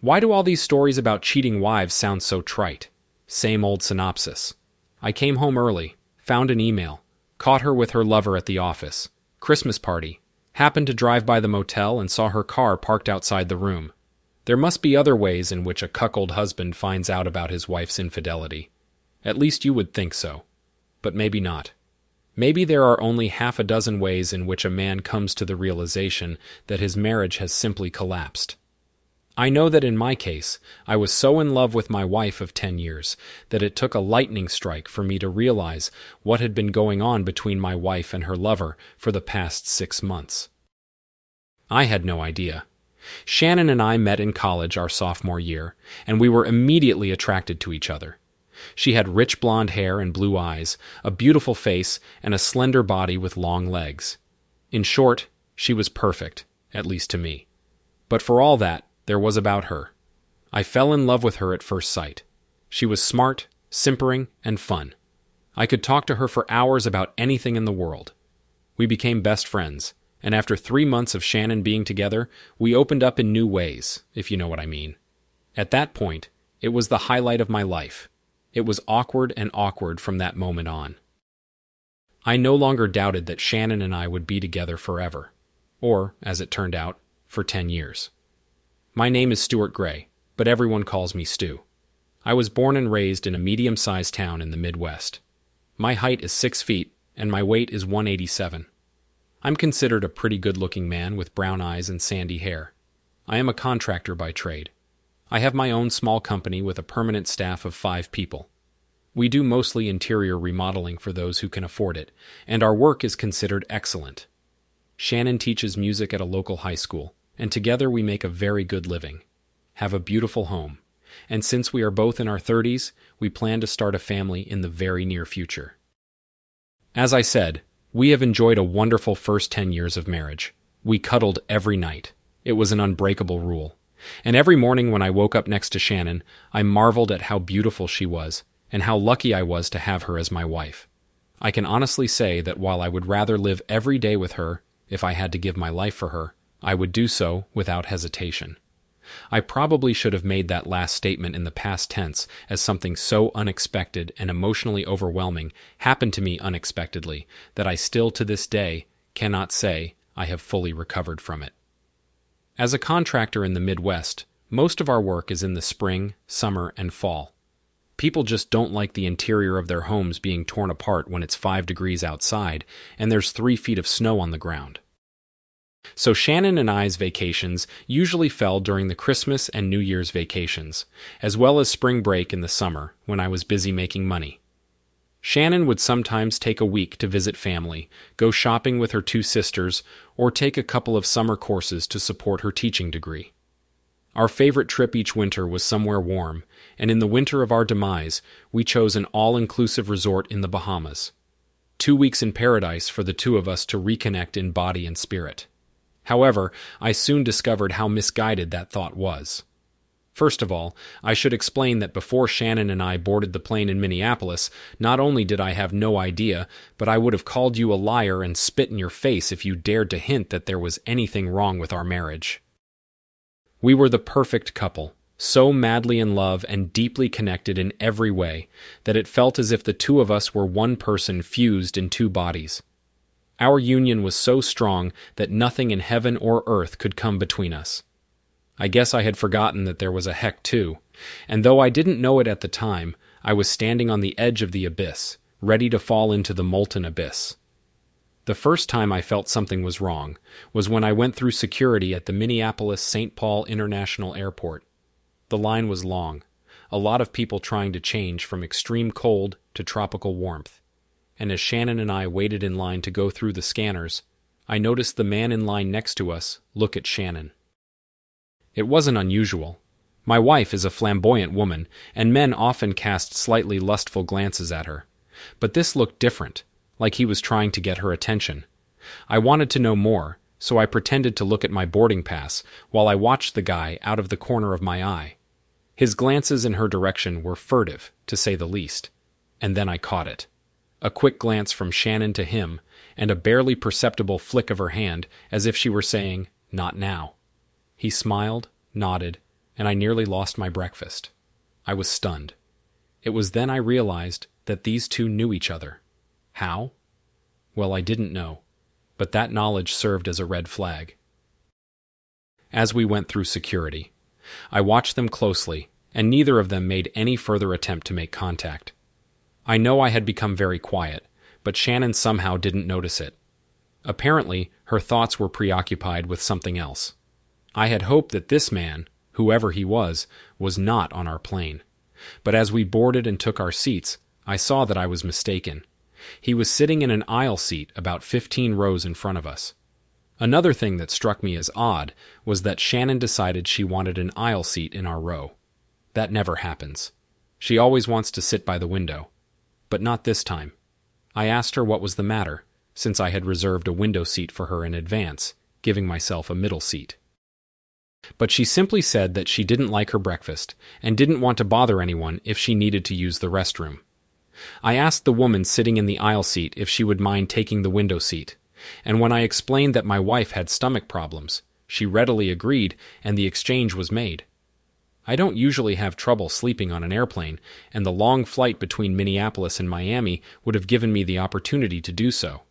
Why do all these stories about cheating wives sound so trite? Same old synopsis. I came home early, found an email, caught her with her lover at the office, Christmas party, happened to drive by the motel and saw her car parked outside the room. There must be other ways in which a cuckold husband finds out about his wife's infidelity. At least you would think so. But maybe not. Maybe there are only half a dozen ways in which a man comes to the realization that his marriage has simply collapsed. I know that in my case, I was so in love with my wife of 10 years that it took a lightning strike for me to realize what had been going on between my wife and her lover for the past six months. I had no idea. Shannon and I met in college our sophomore year, and we were immediately attracted to each other. She had rich blonde hair and blue eyes, a beautiful face, and a slender body with long legs. In short, she was perfect, at least to me. But for all that, there was about her. I fell in love with her at first sight. She was smart, simpering, and fun. I could talk to her for hours about anything in the world. We became best friends, and after three months of Shannon being together, we opened up in new ways, if you know what I mean. At that point, it was the highlight of my life. It was awkward and awkward from that moment on. I no longer doubted that Shannon and I would be together forever, or, as it turned out, for ten years. My name is Stuart Gray, but everyone calls me Stu. I was born and raised in a medium sized town in the Midwest. My height is six feet, and my weight is 187. I'm considered a pretty good looking man with brown eyes and sandy hair. I am a contractor by trade. I have my own small company with a permanent staff of five people. We do mostly interior remodeling for those who can afford it, and our work is considered excellent. Shannon teaches music at a local high school and together we make a very good living, have a beautiful home, and since we are both in our 30s, we plan to start a family in the very near future. As I said, we have enjoyed a wonderful first 10 years of marriage. We cuddled every night. It was an unbreakable rule. And every morning when I woke up next to Shannon, I marveled at how beautiful she was and how lucky I was to have her as my wife. I can honestly say that while I would rather live every day with her, if I had to give my life for her, I would do so without hesitation. I probably should have made that last statement in the past tense, as something so unexpected and emotionally overwhelming happened to me unexpectedly that I still to this day cannot say I have fully recovered from it. As a contractor in the Midwest, most of our work is in the spring, summer, and fall. People just don't like the interior of their homes being torn apart when it's 5 degrees outside and there's 3 feet of snow on the ground. So Shannon and I's vacations usually fell during the Christmas and New Year's vacations, as well as spring break in the summer when I was busy making money. Shannon would sometimes take a week to visit family, go shopping with her two sisters, or take a couple of summer courses to support her teaching degree. Our favorite trip each winter was somewhere warm, and in the winter of our demise, we chose an all inclusive resort in the Bahamas. Two weeks in paradise for the two of us to reconnect in body and spirit. However, I soon discovered how misguided that thought was. First of all, I should explain that before Shannon and I boarded the plane in Minneapolis, not only did I have no idea, but I would have called you a liar and spit in your face if you dared to hint that there was anything wrong with our marriage. We were the perfect couple, so madly in love and deeply connected in every way that it felt as if the two of us were one person fused in two bodies. Our union was so strong that nothing in heaven or earth could come between us. I guess I had forgotten that there was a heck too, and though I didn't know it at the time, I was standing on the edge of the abyss, ready to fall into the molten abyss. The first time I felt something was wrong was when I went through security at the Minneapolis St. Paul International Airport. The line was long, a lot of people trying to change from extreme cold to tropical warmth and as Shannon and I waited in line to go through the scanners, I noticed the man in line next to us look at Shannon. It wasn't unusual. My wife is a flamboyant woman, and men often cast slightly lustful glances at her. But this looked different, like he was trying to get her attention. I wanted to know more, so I pretended to look at my boarding pass while I watched the guy out of the corner of my eye. His glances in her direction were furtive, to say the least, and then I caught it a quick glance from Shannon to him, and a barely perceptible flick of her hand as if she were saying, Not now. He smiled, nodded, and I nearly lost my breakfast. I was stunned. It was then I realized that these two knew each other. How? Well, I didn't know, but that knowledge served as a red flag. As we went through security, I watched them closely, and neither of them made any further attempt to make contact. I know I had become very quiet, but Shannon somehow didn't notice it. Apparently, her thoughts were preoccupied with something else. I had hoped that this man, whoever he was, was not on our plane. But as we boarded and took our seats, I saw that I was mistaken. He was sitting in an aisle seat about 15 rows in front of us. Another thing that struck me as odd was that Shannon decided she wanted an aisle seat in our row. That never happens. She always wants to sit by the window. But not this time. I asked her what was the matter, since I had reserved a window seat for her in advance, giving myself a middle seat. But she simply said that she didn't like her breakfast and didn't want to bother anyone if she needed to use the restroom. I asked the woman sitting in the aisle seat if she would mind taking the window seat, and when I explained that my wife had stomach problems, she readily agreed and the exchange was made. I don't usually have trouble sleeping on an airplane, and the long flight between Minneapolis and Miami would have given me the opportunity to do so.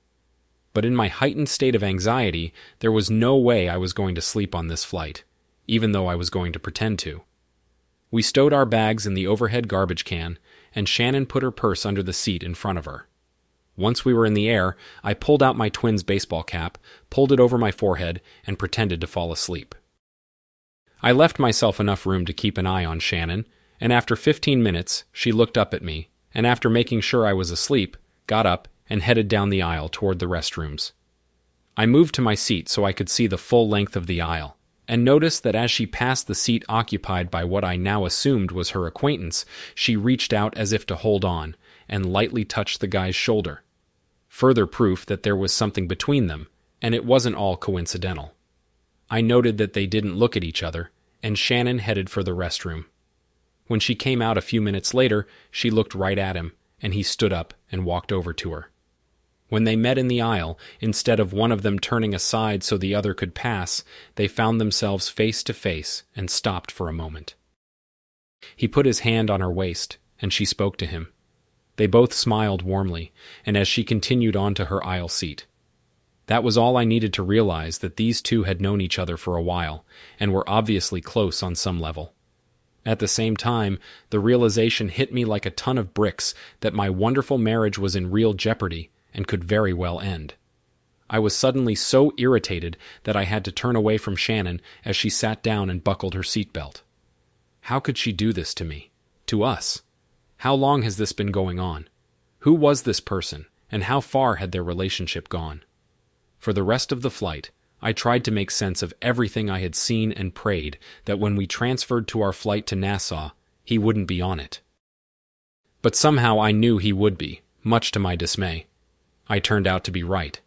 But in my heightened state of anxiety, there was no way I was going to sleep on this flight, even though I was going to pretend to. We stowed our bags in the overhead garbage can, and Shannon put her purse under the seat in front of her. Once we were in the air, I pulled out my Twins baseball cap, pulled it over my forehead, and pretended to fall asleep. I left myself enough room to keep an eye on Shannon, and after fifteen minutes she looked up at me, and after making sure I was asleep, got up and headed down the aisle toward the restrooms. I moved to my seat so I could see the full length of the aisle, and noticed that as she passed the seat occupied by what I now assumed was her acquaintance, she reached out as if to hold on, and lightly touched the guy's shoulder. Further proof that there was something between them, and it wasn't all coincidental. I noted that they didn't look at each other, and Shannon headed for the restroom. When she came out a few minutes later, she looked right at him, and he stood up and walked over to her. When they met in the aisle, instead of one of them turning aside so the other could pass, they found themselves face to face and stopped for a moment. He put his hand on her waist, and she spoke to him. They both smiled warmly, and as she continued on to her aisle seat, that was all I needed to realize that these two had known each other for a while, and were obviously close on some level. At the same time, the realization hit me like a ton of bricks that my wonderful marriage was in real jeopardy and could very well end. I was suddenly so irritated that I had to turn away from Shannon as she sat down and buckled her seatbelt. How could she do this to me? To us? How long has this been going on? Who was this person, and how far had their relationship gone? For the rest of the flight, I tried to make sense of everything I had seen and prayed that when we transferred to our flight to Nassau, he wouldn't be on it. But somehow I knew he would be, much to my dismay. I turned out to be right.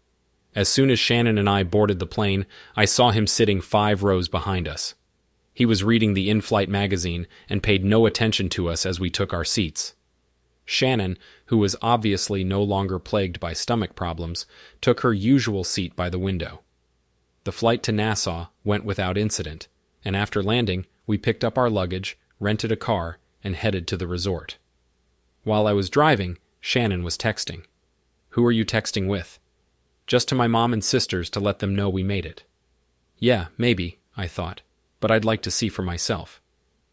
As soon as Shannon and I boarded the plane, I saw him sitting five rows behind us. He was reading the in flight magazine and paid no attention to us as we took our seats. Shannon, who was obviously no longer plagued by stomach problems, took her usual seat by the window. The flight to Nassau went without incident, and after landing, we picked up our luggage, rented a car, and headed to the resort. While I was driving, Shannon was texting. Who are you texting with? Just to my mom and sisters to let them know we made it. Yeah, maybe, I thought, but I'd like to see for myself.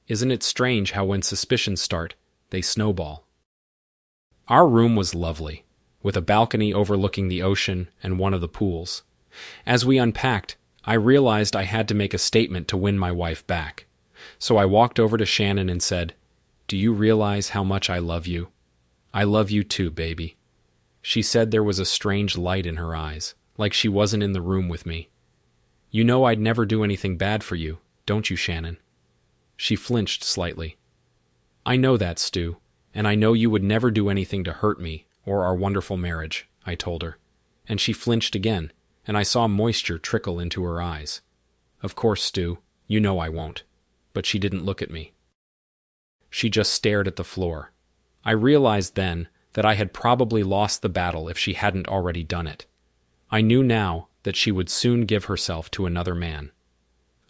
Isn't it strange how when suspicions start, they snowball? Our room was lovely, with a balcony overlooking the ocean and one of the pools. As we unpacked, I realized I had to make a statement to win my wife back. So I walked over to Shannon and said, Do you realize how much I love you? I love you too, baby. She said there was a strange light in her eyes, like she wasn't in the room with me. You know I'd never do anything bad for you, don't you, Shannon? She flinched slightly. I know that, Stu, and I know you would never do anything to hurt me or our wonderful marriage, I told her. And she flinched again, and I saw moisture trickle into her eyes. Of course, Stu, you know I won't. But she didn't look at me. She just stared at the floor. I realized then that I had probably lost the battle if she hadn't already done it. I knew now that she would soon give herself to another man.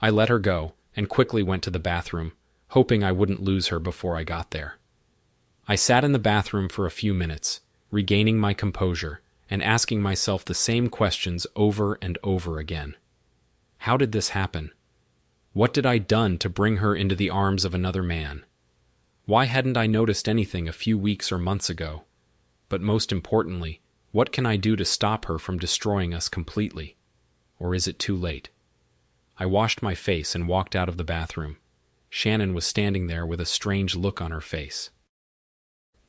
I let her go and quickly went to the bathroom hoping I wouldn't lose her before I got there. I sat in the bathroom for a few minutes, regaining my composure and asking myself the same questions over and over again. How did this happen? What did I done to bring her into the arms of another man? Why hadn't I noticed anything a few weeks or months ago? But most importantly, what can I do to stop her from destroying us completely? Or is it too late? I washed my face and walked out of the bathroom. Shannon was standing there with a strange look on her face.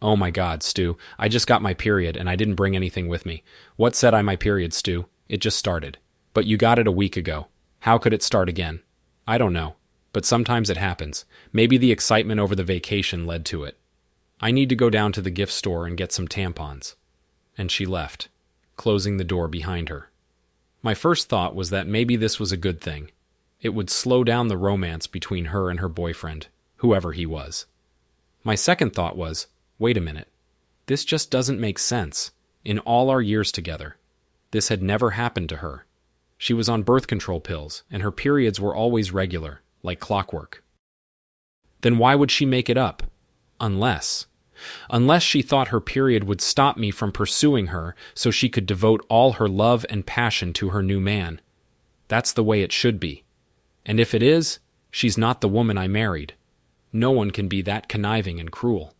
Oh my god, Stu, I just got my period and I didn't bring anything with me. What said I my period, Stu? It just started. But you got it a week ago. How could it start again? I don't know. But sometimes it happens. Maybe the excitement over the vacation led to it. I need to go down to the gift store and get some tampons. And she left, closing the door behind her. My first thought was that maybe this was a good thing. It would slow down the romance between her and her boyfriend, whoever he was. My second thought was, wait a minute. This just doesn't make sense. In all our years together, this had never happened to her. She was on birth control pills, and her periods were always regular, like clockwork. Then why would she make it up? Unless unless she thought her period would stop me from pursuing her so she could devote all her love and passion to her new man. That's the way it should be. And if it is, she's not the woman I married. No one can be that conniving and cruel.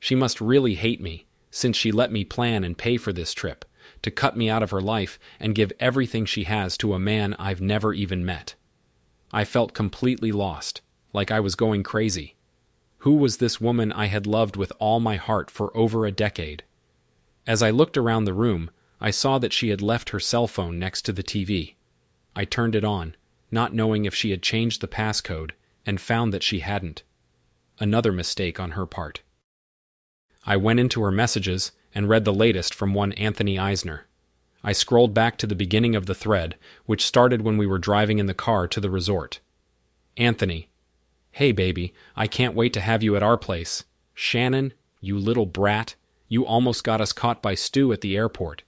She must really hate me, since she let me plan and pay for this trip, to cut me out of her life and give everything she has to a man I've never even met. I felt completely lost, like I was going crazy. Who was this woman I had loved with all my heart for over a decade? As I looked around the room, I saw that she had left her cell phone next to the TV. I turned it on, not knowing if she had changed the passcode, and found that she hadn't. Another mistake on her part. I went into her messages and read the latest from one Anthony Eisner. I scrolled back to the beginning of the thread, which started when we were driving in the car to the resort. Anthony, Hey, baby, I can't wait to have you at our place. Shannon, you little brat, you almost got us caught by Stu at the airport.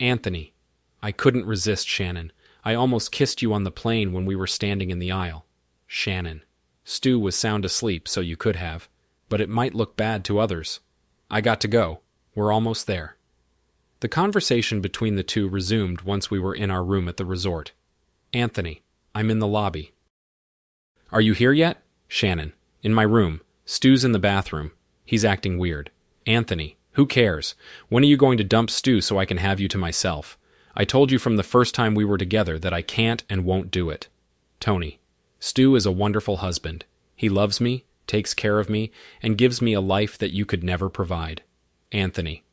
Anthony, I couldn't resist, Shannon. I almost kissed you on the plane when we were standing in the aisle. Shannon, Stu was sound asleep, so you could have, but it might look bad to others. I got to go. We're almost there. The conversation between the two resumed once we were in our room at the resort. Anthony, I'm in the lobby. Are you here yet? Shannon. In my room. Stu's in the bathroom. He's acting weird. Anthony. Who cares? When are you going to dump Stu so I can have you to myself? I told you from the first time we were together that I can't and won't do it. Tony. Stu is a wonderful husband. He loves me, takes care of me, and gives me a life that you could never provide. Anthony.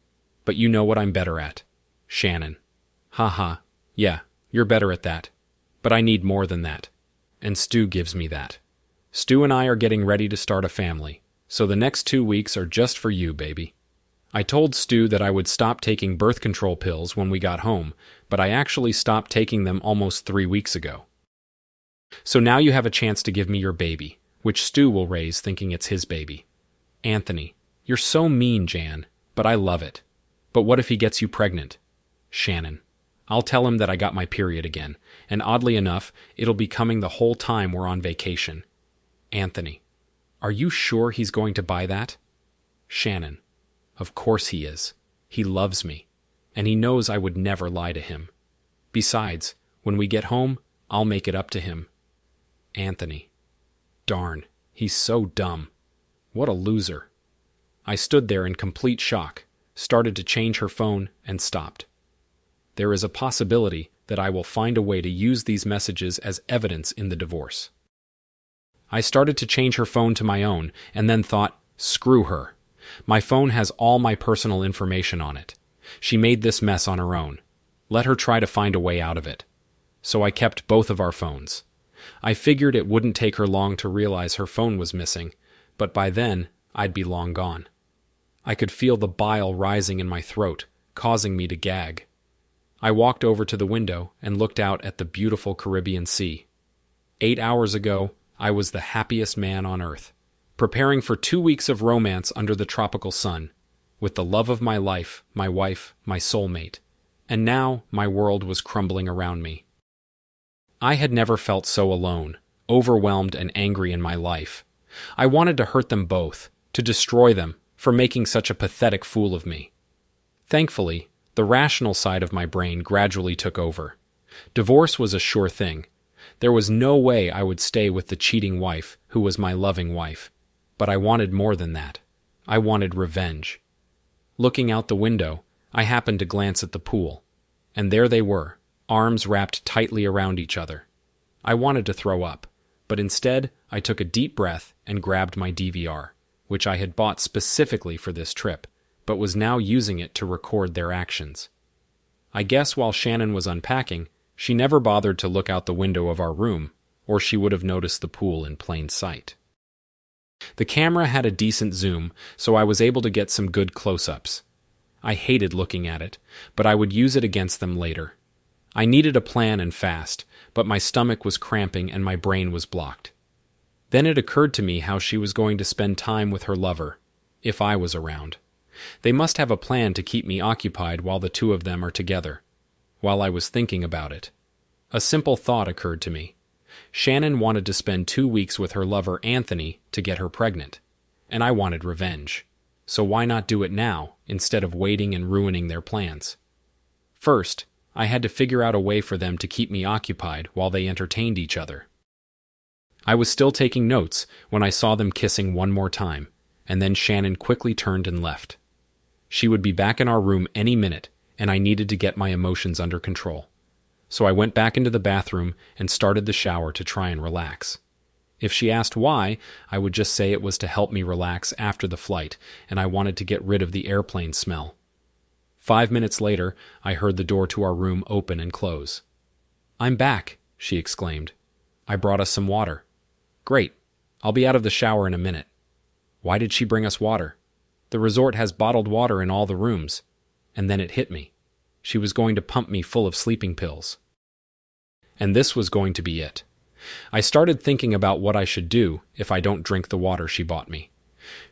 But you know what I'm better at. Shannon. Ha ha. Yeah, you're better at that. But I need more than that. And Stu gives me that. Stu and I are getting ready to start a family, so the next two weeks are just for you, baby. I told Stu that I would stop taking birth control pills when we got home, but I actually stopped taking them almost three weeks ago. So now you have a chance to give me your baby, which Stu will raise thinking it's his baby. Anthony, you're so mean, Jan, but I love it. But what if he gets you pregnant? Shannon, I'll tell him that I got my period again, and oddly enough, it'll be coming the whole time we're on vacation Anthony, are you sure he's going to buy that? Shannon, of course he is. He loves me, and he knows I would never lie to him. Besides, when we get home, I'll make it up to him. Anthony, darn, he's so dumb. What a loser. I stood there in complete shock, started to change her phone, and stopped. There is a possibility that I will find a way to use these messages as evidence in the divorce. I started to change her phone to my own, and then thought, screw her. My phone has all my personal information on it. She made this mess on her own. Let her try to find a way out of it. So I kept both of our phones. I figured it wouldn't take her long to realize her phone was missing, but by then I'd be long gone. I could feel the bile rising in my throat, causing me to gag. I walked over to the window and looked out at the beautiful Caribbean Sea. Eight hours ago, I was the happiest man on earth, preparing for two weeks of romance under the tropical sun, with the love of my life, my wife, my soulmate. And now my world was crumbling around me. I had never felt so alone, overwhelmed, and angry in my life. I wanted to hurt them both, to destroy them, for making such a pathetic fool of me. Thankfully, the rational side of my brain gradually took over. Divorce was a sure thing. There was no way I would stay with the cheating wife who was my loving wife. But I wanted more than that. I wanted revenge. Looking out the window, I happened to glance at the pool. And there they were, arms wrapped tightly around each other. I wanted to throw up, but instead I took a deep breath and grabbed my DVR, which I had bought specifically for this trip, but was now using it to record their actions. I guess while Shannon was unpacking, she never bothered to look out the window of our room, or she would have noticed the pool in plain sight. The camera had a decent zoom, so I was able to get some good close ups. I hated looking at it, but I would use it against them later. I needed a plan and fast, but my stomach was cramping and my brain was blocked. Then it occurred to me how she was going to spend time with her lover, if I was around. They must have a plan to keep me occupied while the two of them are together. While I was thinking about it, a simple thought occurred to me. Shannon wanted to spend two weeks with her lover Anthony to get her pregnant, and I wanted revenge. So why not do it now, instead of waiting and ruining their plans? First, I had to figure out a way for them to keep me occupied while they entertained each other. I was still taking notes when I saw them kissing one more time, and then Shannon quickly turned and left. She would be back in our room any minute, and I needed to get my emotions under control. So I went back into the bathroom and started the shower to try and relax. If she asked why, I would just say it was to help me relax after the flight, and I wanted to get rid of the airplane smell. Five minutes later, I heard the door to our room open and close. I'm back, she exclaimed. I brought us some water. Great. I'll be out of the shower in a minute. Why did she bring us water? The resort has bottled water in all the rooms. And then it hit me. She was going to pump me full of sleeping pills. And this was going to be it. I started thinking about what I should do if I don't drink the water she bought me.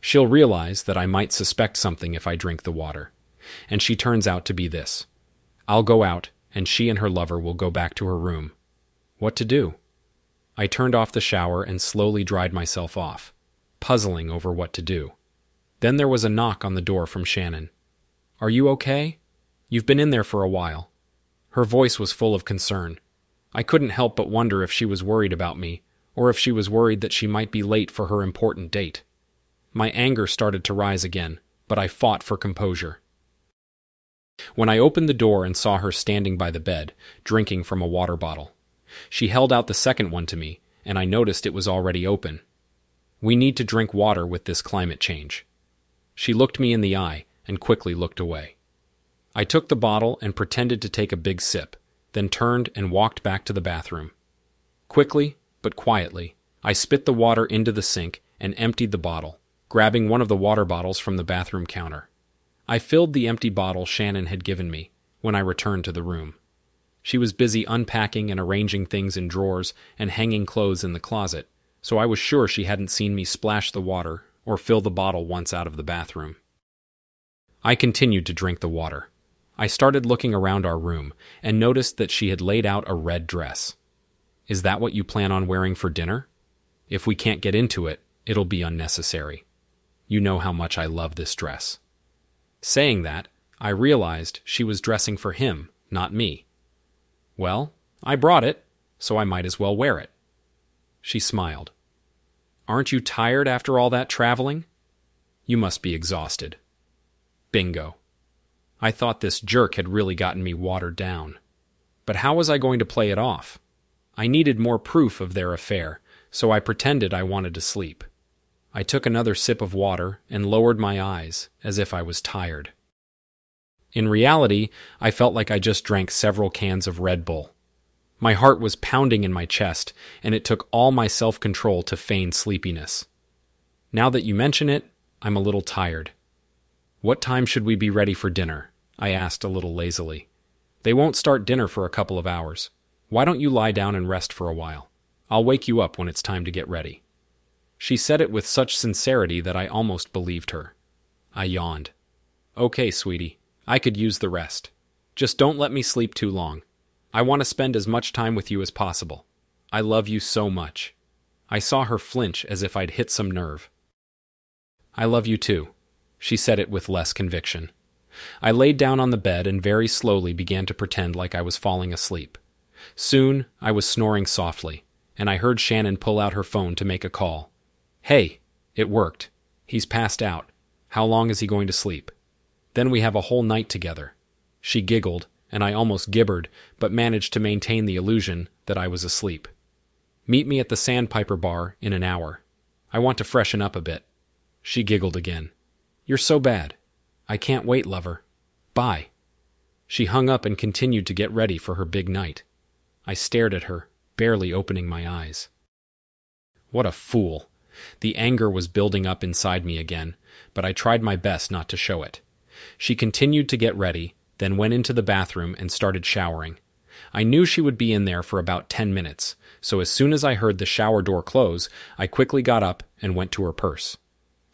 She'll realize that I might suspect something if I drink the water and she turns out to be this. I'll go out, and she and her lover will go back to her room. What to do? I turned off the shower and slowly dried myself off, puzzling over what to do. Then there was a knock on the door from Shannon. Are you okay? You've been in there for a while. Her voice was full of concern. I couldn't help but wonder if she was worried about me, or if she was worried that she might be late for her important date. My anger started to rise again, but I fought for composure. When I opened the door and saw her standing by the bed, drinking from a water bottle, she held out the second one to me, and I noticed it was already open. We need to drink water with this climate change. She looked me in the eye and quickly looked away. I took the bottle and pretended to take a big sip, then turned and walked back to the bathroom. Quickly, but quietly, I spit the water into the sink and emptied the bottle, grabbing one of the water bottles from the bathroom counter. I filled the empty bottle Shannon had given me when I returned to the room. She was busy unpacking and arranging things in drawers and hanging clothes in the closet, so I was sure she hadn't seen me splash the water or fill the bottle once out of the bathroom. I continued to drink the water. I started looking around our room and noticed that she had laid out a red dress. Is that what you plan on wearing for dinner? If we can't get into it, it'll be unnecessary. You know how much I love this dress. Saying that, I realized she was dressing for him, not me. Well, I brought it, so I might as well wear it. She smiled. Aren't you tired after all that traveling? You must be exhausted. Bingo. I thought this jerk had really gotten me watered down. But how was I going to play it off? I needed more proof of their affair, so I pretended I wanted to sleep. I took another sip of water and lowered my eyes, as if I was tired. In reality, I felt like I just drank several cans of Red Bull. My heart was pounding in my chest, and it took all my self control to feign sleepiness. Now that you mention it, I'm a little tired. What time should we be ready for dinner? I asked a little lazily. They won't start dinner for a couple of hours. Why don't you lie down and rest for a while? I'll wake you up when it's time to get ready. She said it with such sincerity that I almost believed her. I yawned. Okay, sweetie, I could use the rest. Just don't let me sleep too long. I want to spend as much time with you as possible. I love you so much. I saw her flinch as if I'd hit some nerve. I love you too. She said it with less conviction. I laid down on the bed and very slowly began to pretend like I was falling asleep. Soon I was snoring softly, and I heard Shannon pull out her phone to make a call. Hey, it worked. He's passed out. How long is he going to sleep? Then we have a whole night together. She giggled, and I almost gibbered, but managed to maintain the illusion that I was asleep. Meet me at the Sandpiper Bar in an hour. I want to freshen up a bit. She giggled again. You're so bad. I can't wait, lover. Bye. She hung up and continued to get ready for her big night. I stared at her, barely opening my eyes. What a fool. The anger was building up inside me again, but I tried my best not to show it. She continued to get ready, then went into the bathroom and started showering. I knew she would be in there for about ten minutes, so as soon as I heard the shower door close, I quickly got up and went to her purse.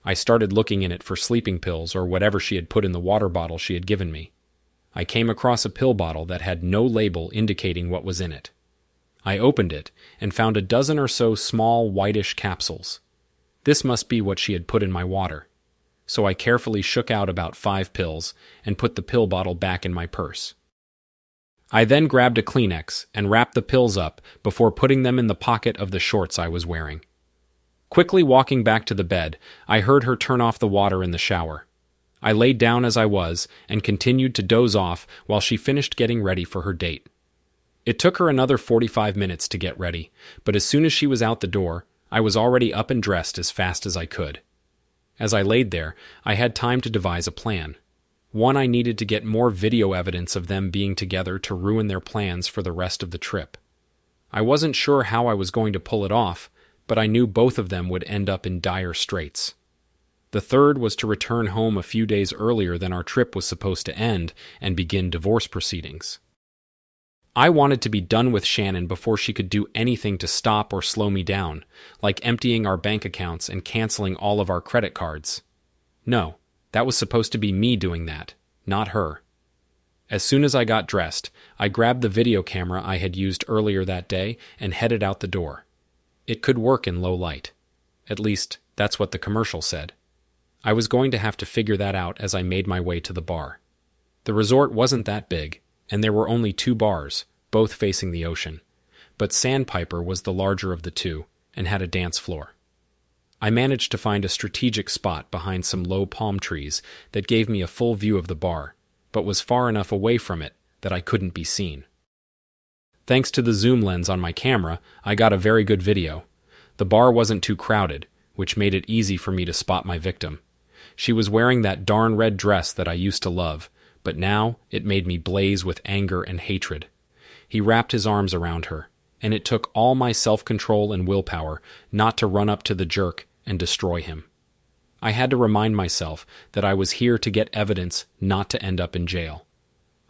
I started looking in it for sleeping pills or whatever she had put in the water bottle she had given me. I came across a pill bottle that had no label indicating what was in it. I opened it and found a dozen or so small whitish capsules. This must be what she had put in my water. So I carefully shook out about five pills and put the pill bottle back in my purse. I then grabbed a Kleenex and wrapped the pills up before putting them in the pocket of the shorts I was wearing. Quickly walking back to the bed, I heard her turn off the water in the shower. I laid down as I was and continued to doze off while she finished getting ready for her date. It took her another 45 minutes to get ready, but as soon as she was out the door, I was already up and dressed as fast as I could. As I laid there, I had time to devise a plan. One, I needed to get more video evidence of them being together to ruin their plans for the rest of the trip. I wasn't sure how I was going to pull it off, but I knew both of them would end up in dire straits. The third was to return home a few days earlier than our trip was supposed to end and begin divorce proceedings. I wanted to be done with Shannon before she could do anything to stop or slow me down, like emptying our bank accounts and canceling all of our credit cards. No, that was supposed to be me doing that, not her. As soon as I got dressed, I grabbed the video camera I had used earlier that day and headed out the door. It could work in low light. At least, that's what the commercial said. I was going to have to figure that out as I made my way to the bar. The resort wasn't that big, and there were only two bars, both facing the ocean. But Sandpiper was the larger of the two and had a dance floor. I managed to find a strategic spot behind some low palm trees that gave me a full view of the bar, but was far enough away from it that I couldn't be seen. Thanks to the zoom lens on my camera, I got a very good video. The bar wasn't too crowded, which made it easy for me to spot my victim. She was wearing that darn red dress that I used to love, but now it made me blaze with anger and hatred. He wrapped his arms around her, and it took all my self control and willpower not to run up to the jerk and destroy him. I had to remind myself that I was here to get evidence, not to end up in jail.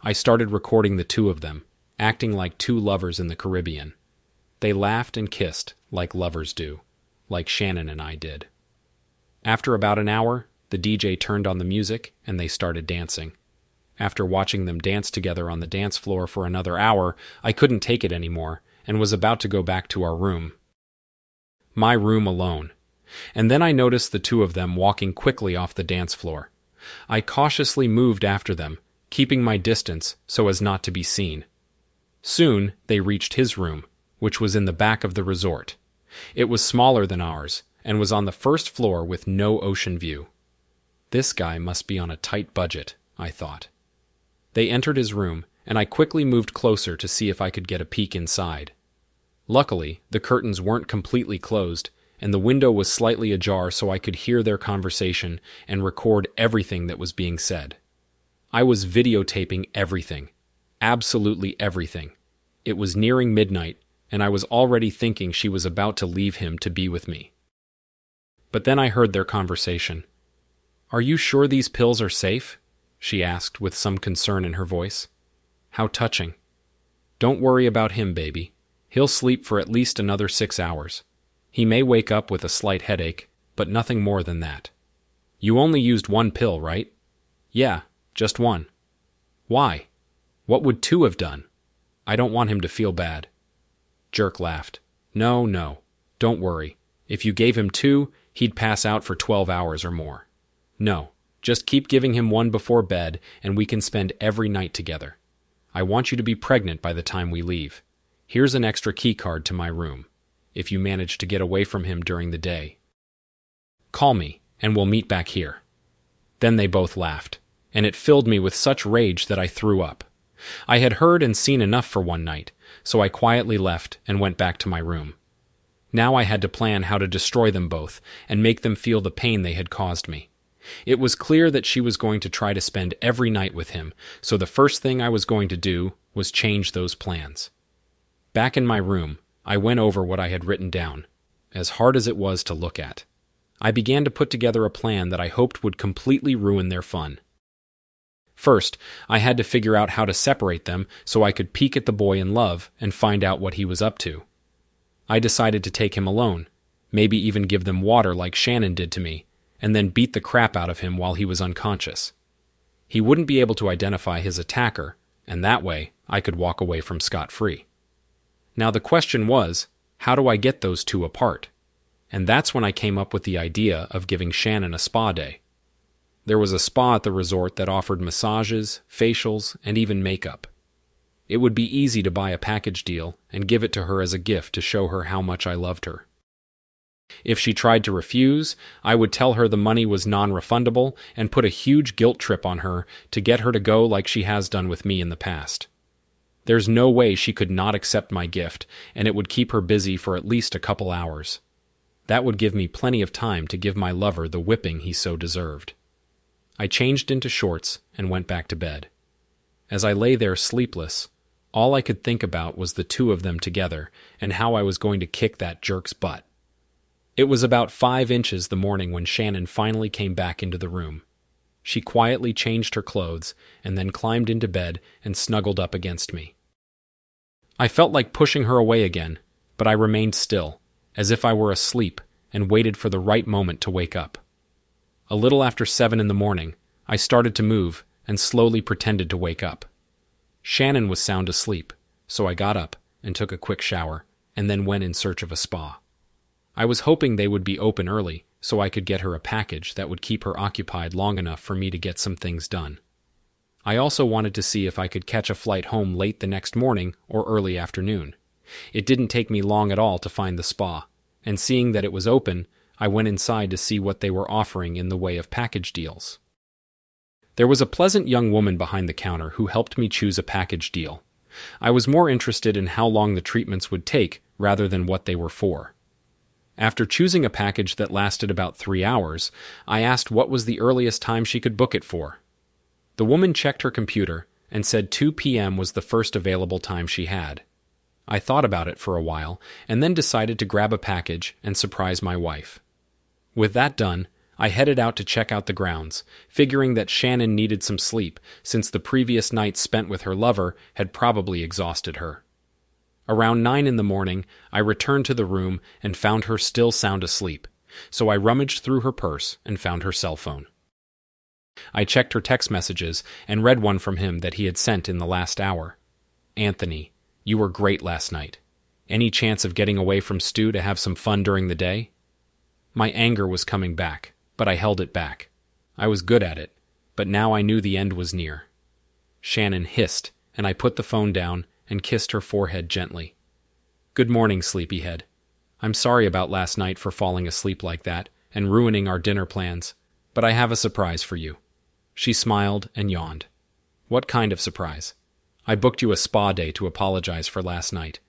I started recording the two of them, acting like two lovers in the Caribbean. They laughed and kissed, like lovers do, like Shannon and I did. After about an hour, the DJ turned on the music and they started dancing. After watching them dance together on the dance floor for another hour, I couldn't take it anymore and was about to go back to our room. My room alone. And then I noticed the two of them walking quickly off the dance floor. I cautiously moved after them, keeping my distance so as not to be seen. Soon they reached his room, which was in the back of the resort. It was smaller than ours, and was on the first floor with no ocean view. This guy must be on a tight budget, I thought. They entered his room, and I quickly moved closer to see if I could get a peek inside. Luckily, the curtains weren't completely closed, and the window was slightly ajar so I could hear their conversation and record everything that was being said. I was videotaping everything, absolutely everything. It was nearing midnight, and I was already thinking she was about to leave him to be with me. But then I heard their conversation. Are you sure these pills are safe? She asked with some concern in her voice. How touching. Don't worry about him, baby. He'll sleep for at least another six hours. He may wake up with a slight headache, but nothing more than that. You only used one pill, right? Yeah, just one. Why? What would two have done? I don't want him to feel bad. Jerk laughed. No, no. Don't worry. If you gave him two, he'd pass out for 12 hours or more. No, just keep giving him one before bed, and we can spend every night together. I want you to be pregnant by the time we leave. Here's an extra key card to my room, if you manage to get away from him during the day. Call me, and we'll meet back here. Then they both laughed, and it filled me with such rage that I threw up. I had heard and seen enough for one night, so I quietly left and went back to my room. Now I had to plan how to destroy them both and make them feel the pain they had caused me. It was clear that she was going to try to spend every night with him, so the first thing I was going to do was change those plans. Back in my room, I went over what I had written down, as hard as it was to look at. I began to put together a plan that I hoped would completely ruin their fun. First, I had to figure out how to separate them so I could peek at the boy in love and find out what he was up to. I decided to take him alone, maybe even give them water like Shannon did to me, and then beat the crap out of him while he was unconscious. He wouldn't be able to identify his attacker, and that way I could walk away from scot free. Now the question was, how do I get those two apart? And that's when I came up with the idea of giving Shannon a spa day. There was a spa at the resort that offered massages, facials, and even makeup. It would be easy to buy a package deal and give it to her as a gift to show her how much I loved her. If she tried to refuse, I would tell her the money was non refundable and put a huge guilt trip on her to get her to go like she has done with me in the past. There's no way she could not accept my gift, and it would keep her busy for at least a couple hours. That would give me plenty of time to give my lover the whipping he so deserved. I changed into shorts and went back to bed. As I lay there sleepless, all I could think about was the two of them together and how I was going to kick that jerk's butt. It was about five inches the morning when Shannon finally came back into the room. She quietly changed her clothes and then climbed into bed and snuggled up against me. I felt like pushing her away again, but I remained still, as if I were asleep, and waited for the right moment to wake up. A little after seven in the morning, I started to move and slowly pretended to wake up. Shannon was sound asleep, so I got up and took a quick shower, and then went in search of a spa. I was hoping they would be open early so I could get her a package that would keep her occupied long enough for me to get some things done. I also wanted to see if I could catch a flight home late the next morning or early afternoon. It didn't take me long at all to find the spa, and seeing that it was open, I went inside to see what they were offering in the way of package deals. There was a pleasant young woman behind the counter who helped me choose a package deal. I was more interested in how long the treatments would take rather than what they were for. After choosing a package that lasted about three hours, I asked what was the earliest time she could book it for. The woman checked her computer and said 2 p.m. was the first available time she had. I thought about it for a while and then decided to grab a package and surprise my wife. With that done, I headed out to check out the grounds, figuring that Shannon needed some sleep since the previous night spent with her lover had probably exhausted her. Around nine in the morning, I returned to the room and found her still sound asleep, so I rummaged through her purse and found her cell phone. I checked her text messages and read one from him that he had sent in the last hour. Anthony, you were great last night. Any chance of getting away from Stu to have some fun during the day? My anger was coming back, but I held it back. I was good at it, but now I knew the end was near. Shannon hissed, and I put the phone down and kissed her forehead gently. Good morning, sleepyhead. I'm sorry about last night for falling asleep like that and ruining our dinner plans, but I have a surprise for you. She smiled and yawned. What kind of surprise? I booked you a spa day to apologize for last night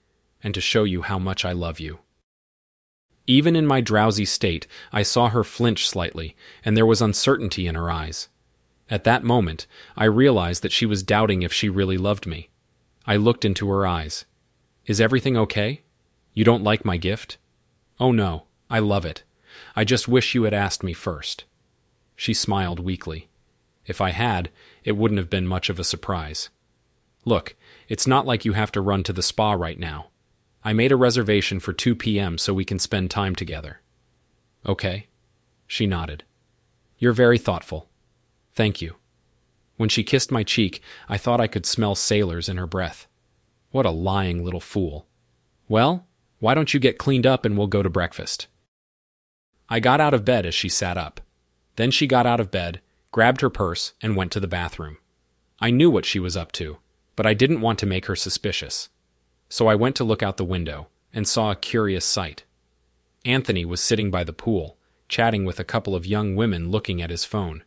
and to show you how much I love you. Even in my drowsy state, I saw her flinch slightly, and there was uncertainty in her eyes. At that moment, I realized that she was doubting if she really loved me. I looked into her eyes. Is everything okay? You don't like my gift? Oh no, I love it. I just wish you had asked me first. She smiled weakly. If I had, it wouldn't have been much of a surprise. Look, it's not like you have to run to the spa right now. I made a reservation for 2 p.m. so we can spend time together. Okay. She nodded. You're very thoughtful. Thank you. When she kissed my cheek, I thought I could smell sailors in her breath. What a lying little fool. Well, why don't you get cleaned up and we'll go to breakfast? I got out of bed as she sat up. Then she got out of bed, grabbed her purse, and went to the bathroom. I knew what she was up to, but I didn't want to make her suspicious. So I went to look out the window and saw a curious sight. Anthony was sitting by the pool, chatting with a couple of young women looking at his phone.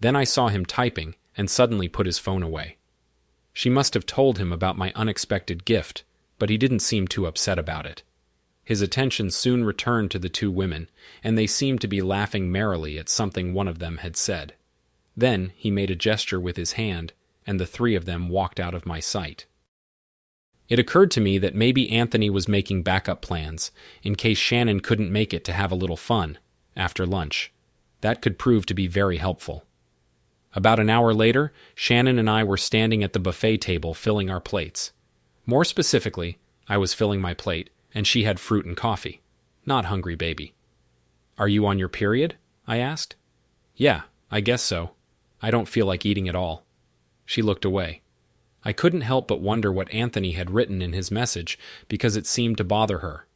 Then I saw him typing and suddenly put his phone away. She must have told him about my unexpected gift, but he didn't seem too upset about it. His attention soon returned to the two women, and they seemed to be laughing merrily at something one of them had said. Then he made a gesture with his hand, and the three of them walked out of my sight. It occurred to me that maybe Anthony was making backup plans in case Shannon couldn't make it to have a little fun after lunch. That could prove to be very helpful. About an hour later, Shannon and I were standing at the buffet table filling our plates. More specifically, I was filling my plate, and she had fruit and coffee. Not hungry, baby. Are you on your period? I asked. Yeah, I guess so. I don't feel like eating at all. She looked away. I couldn't help but wonder what Anthony had written in his message because it seemed to bother her.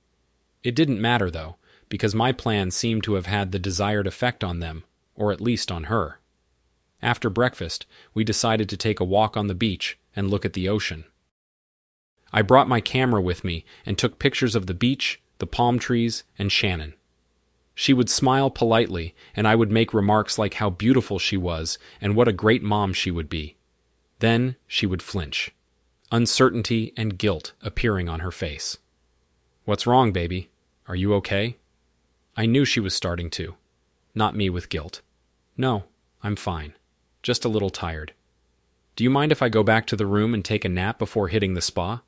It didn't matter, though, because my plan seemed to have had the desired effect on them, or at least on her. After breakfast, we decided to take a walk on the beach and look at the ocean. I brought my camera with me and took pictures of the beach, the palm trees, and Shannon. She would smile politely, and I would make remarks like how beautiful she was and what a great mom she would be. Then she would flinch, uncertainty and guilt appearing on her face. What's wrong, baby? Are you okay? I knew she was starting to. Not me with guilt. No, I'm fine. Just a little tired. Do you mind if I go back to the room and take a nap before hitting the spa?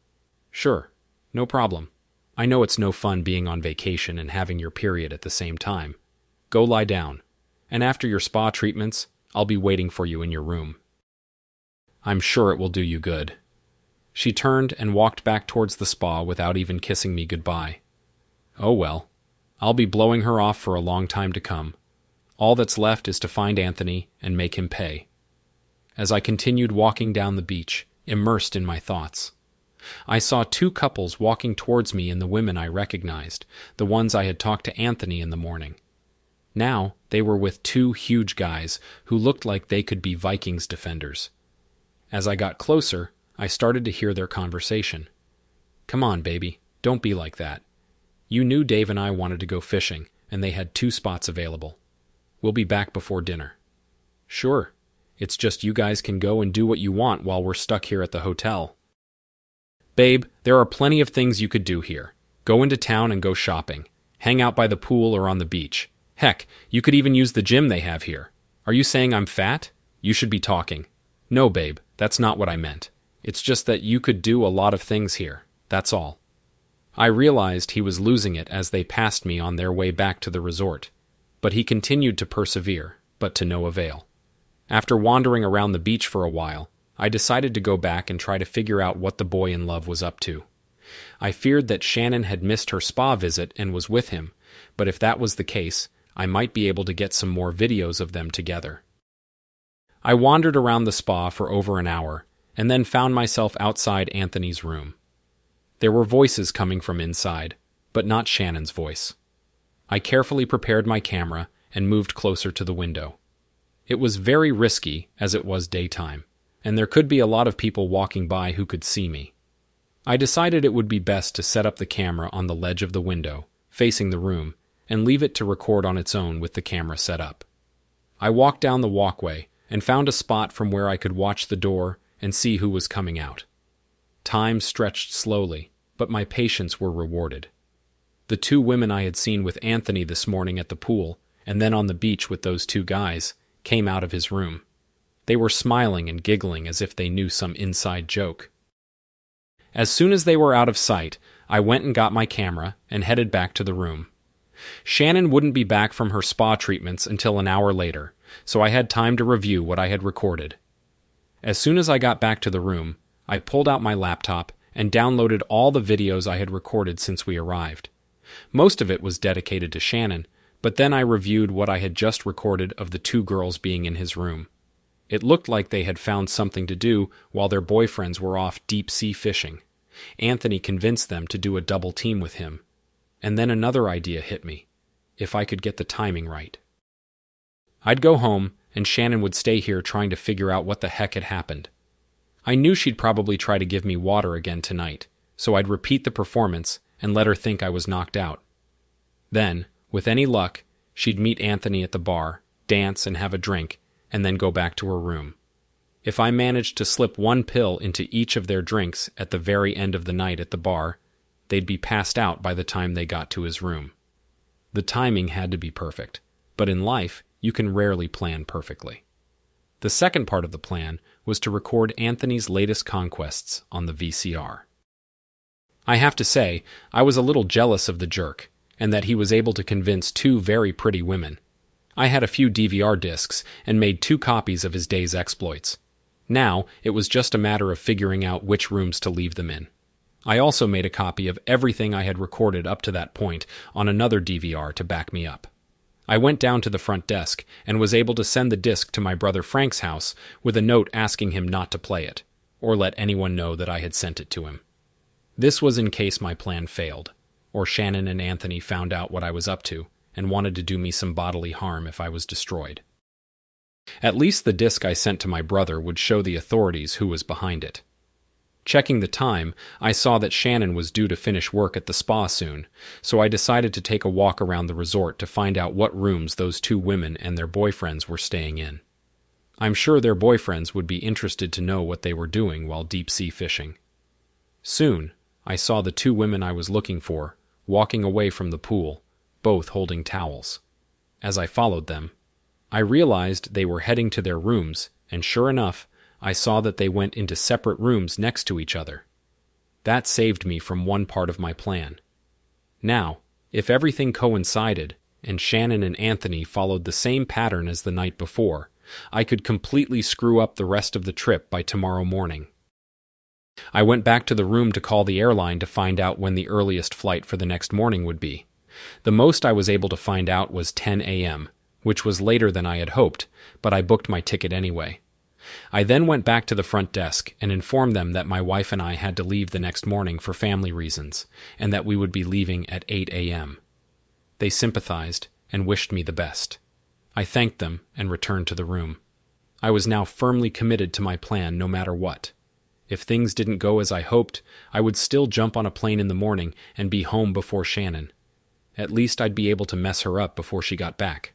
Sure, no problem. I know it's no fun being on vacation and having your period at the same time. Go lie down, and after your spa treatments, I'll be waiting for you in your room. I'm sure it will do you good. She turned and walked back towards the spa without even kissing me goodbye. Oh well, I'll be blowing her off for a long time to come. All that's left is to find Anthony and make him pay. As I continued walking down the beach, immersed in my thoughts, I saw two couples walking towards me and the women I recognized, the ones I had talked to Anthony in the morning. Now they were with two huge guys who looked like they could be Vikings defenders. As I got closer, I started to hear their conversation. Come on, baby, don't be like that. You knew Dave and I wanted to go fishing, and they had two spots available. We'll be back before dinner. Sure. It's just you guys can go and do what you want while we're stuck here at the hotel. Babe, there are plenty of things you could do here. Go into town and go shopping. Hang out by the pool or on the beach. Heck, you could even use the gym they have here. Are you saying I'm fat? You should be talking. No, babe, that's not what I meant. It's just that you could do a lot of things here. That's all. I realized he was losing it as they passed me on their way back to the resort. But he continued to persevere, but to no avail. After wandering around the beach for a while, I decided to go back and try to figure out what the boy in love was up to. I feared that Shannon had missed her spa visit and was with him, but if that was the case, I might be able to get some more videos of them together. I wandered around the spa for over an hour and then found myself outside Anthony's room. There were voices coming from inside, but not Shannon's voice. I carefully prepared my camera and moved closer to the window. It was very risky as it was daytime, and there could be a lot of people walking by who could see me. I decided it would be best to set up the camera on the ledge of the window, facing the room, and leave it to record on its own with the camera set up. I walked down the walkway and found a spot from where I could watch the door and see who was coming out. Time stretched slowly, but my patience were rewarded. The two women I had seen with Anthony this morning at the pool, and then on the beach with those two guys, came out of his room. They were smiling and giggling as if they knew some inside joke. As soon as they were out of sight, I went and got my camera and headed back to the room. Shannon wouldn't be back from her spa treatments until an hour later, so I had time to review what I had recorded. As soon as I got back to the room, I pulled out my laptop and downloaded all the videos I had recorded since we arrived. Most of it was dedicated to Shannon, but then I reviewed what I had just recorded of the two girls being in his room. It looked like they had found something to do while their boyfriends were off deep sea fishing. Anthony convinced them to do a double team with him. And then another idea hit me. if I could get the timing right. I'd go home, and Shannon would stay here trying to figure out what the heck had happened. I knew she'd probably try to give me water again tonight, so I'd repeat the performance and let her think I was knocked out. Then, with any luck, she'd meet Anthony at the bar, dance and have a drink, and then go back to her room. If I managed to slip one pill into each of their drinks at the very end of the night at the bar, they'd be passed out by the time they got to his room. The timing had to be perfect, but in life, you can rarely plan perfectly. The second part of the plan was to record Anthony's latest conquests on the VCR. I have to say, I was a little jealous of the jerk, and that he was able to convince two very pretty women. I had a few DVR discs and made two copies of his day's exploits. Now, it was just a matter of figuring out which rooms to leave them in. I also made a copy of everything I had recorded up to that point on another DVR to back me up. I went down to the front desk and was able to send the disc to my brother Frank's house with a note asking him not to play it, or let anyone know that I had sent it to him. This was in case my plan failed, or Shannon and Anthony found out what I was up to and wanted to do me some bodily harm if I was destroyed. At least the disc I sent to my brother would show the authorities who was behind it. Checking the time, I saw that Shannon was due to finish work at the spa soon, so I decided to take a walk around the resort to find out what rooms those two women and their boyfriends were staying in. I'm sure their boyfriends would be interested to know what they were doing while deep sea fishing. Soon, I saw the two women I was looking for walking away from the pool, both holding towels. As I followed them, I realized they were heading to their rooms, and sure enough, I saw that they went into separate rooms next to each other. That saved me from one part of my plan. Now, if everything coincided, and Shannon and Anthony followed the same pattern as the night before, I could completely screw up the rest of the trip by tomorrow morning. I went back to the room to call the airline to find out when the earliest flight for the next morning would be. The most I was able to find out was 10 a.m., which was later than I had hoped, but I booked my ticket anyway. I then went back to the front desk and informed them that my wife and I had to leave the next morning for family reasons, and that we would be leaving at 8 a.m. They sympathized and wished me the best. I thanked them and returned to the room. I was now firmly committed to my plan no matter what. If things didn't go as I hoped, I would still jump on a plane in the morning and be home before Shannon. At least I'd be able to mess her up before she got back.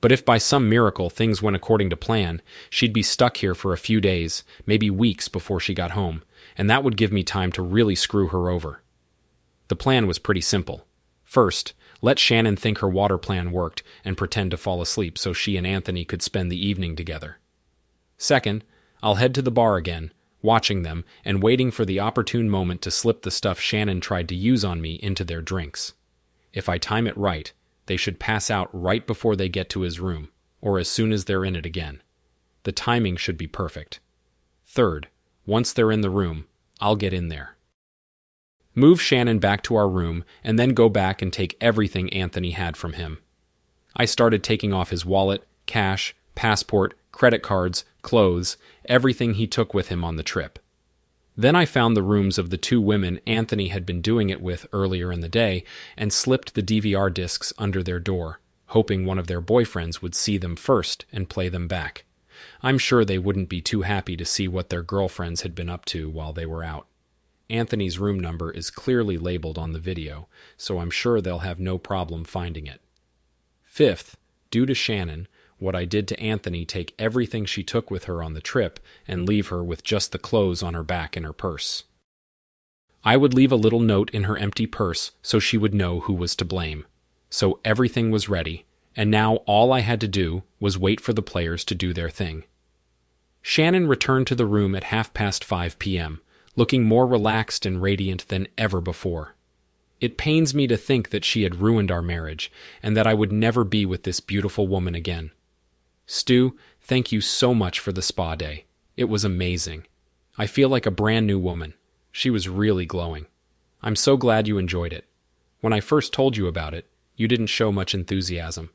But if by some miracle things went according to plan, she'd be stuck here for a few days, maybe weeks before she got home, and that would give me time to really screw her over. The plan was pretty simple. First, let Shannon think her water plan worked and pretend to fall asleep so she and Anthony could spend the evening together. Second, I'll head to the bar again, watching them and waiting for the opportune moment to slip the stuff Shannon tried to use on me into their drinks. If I time it right, they should pass out right before they get to his room, or as soon as they're in it again. The timing should be perfect. Third, once they're in the room, I'll get in there. Move Shannon back to our room and then go back and take everything Anthony had from him. I started taking off his wallet, cash, passport, credit cards, clothes, everything he took with him on the trip. Then I found the rooms of the two women Anthony had been doing it with earlier in the day and slipped the DVR discs under their door, hoping one of their boyfriends would see them first and play them back. I'm sure they wouldn't be too happy to see what their girlfriends had been up to while they were out. Anthony's room number is clearly labeled on the video, so I'm sure they'll have no problem finding it. Fifth, due to Shannon, what I did to Anthony take everything she took with her on the trip and leave her with just the clothes on her back and her purse. I would leave a little note in her empty purse so she would know who was to blame. So everything was ready, and now all I had to do was wait for the players to do their thing. Shannon returned to the room at half past 5 p.m., looking more relaxed and radiant than ever before. It pains me to think that she had ruined our marriage, and that I would never be with this beautiful woman again. Stu, thank you so much for the spa day. It was amazing. I feel like a brand new woman. She was really glowing. I'm so glad you enjoyed it. When I first told you about it, you didn't show much enthusiasm.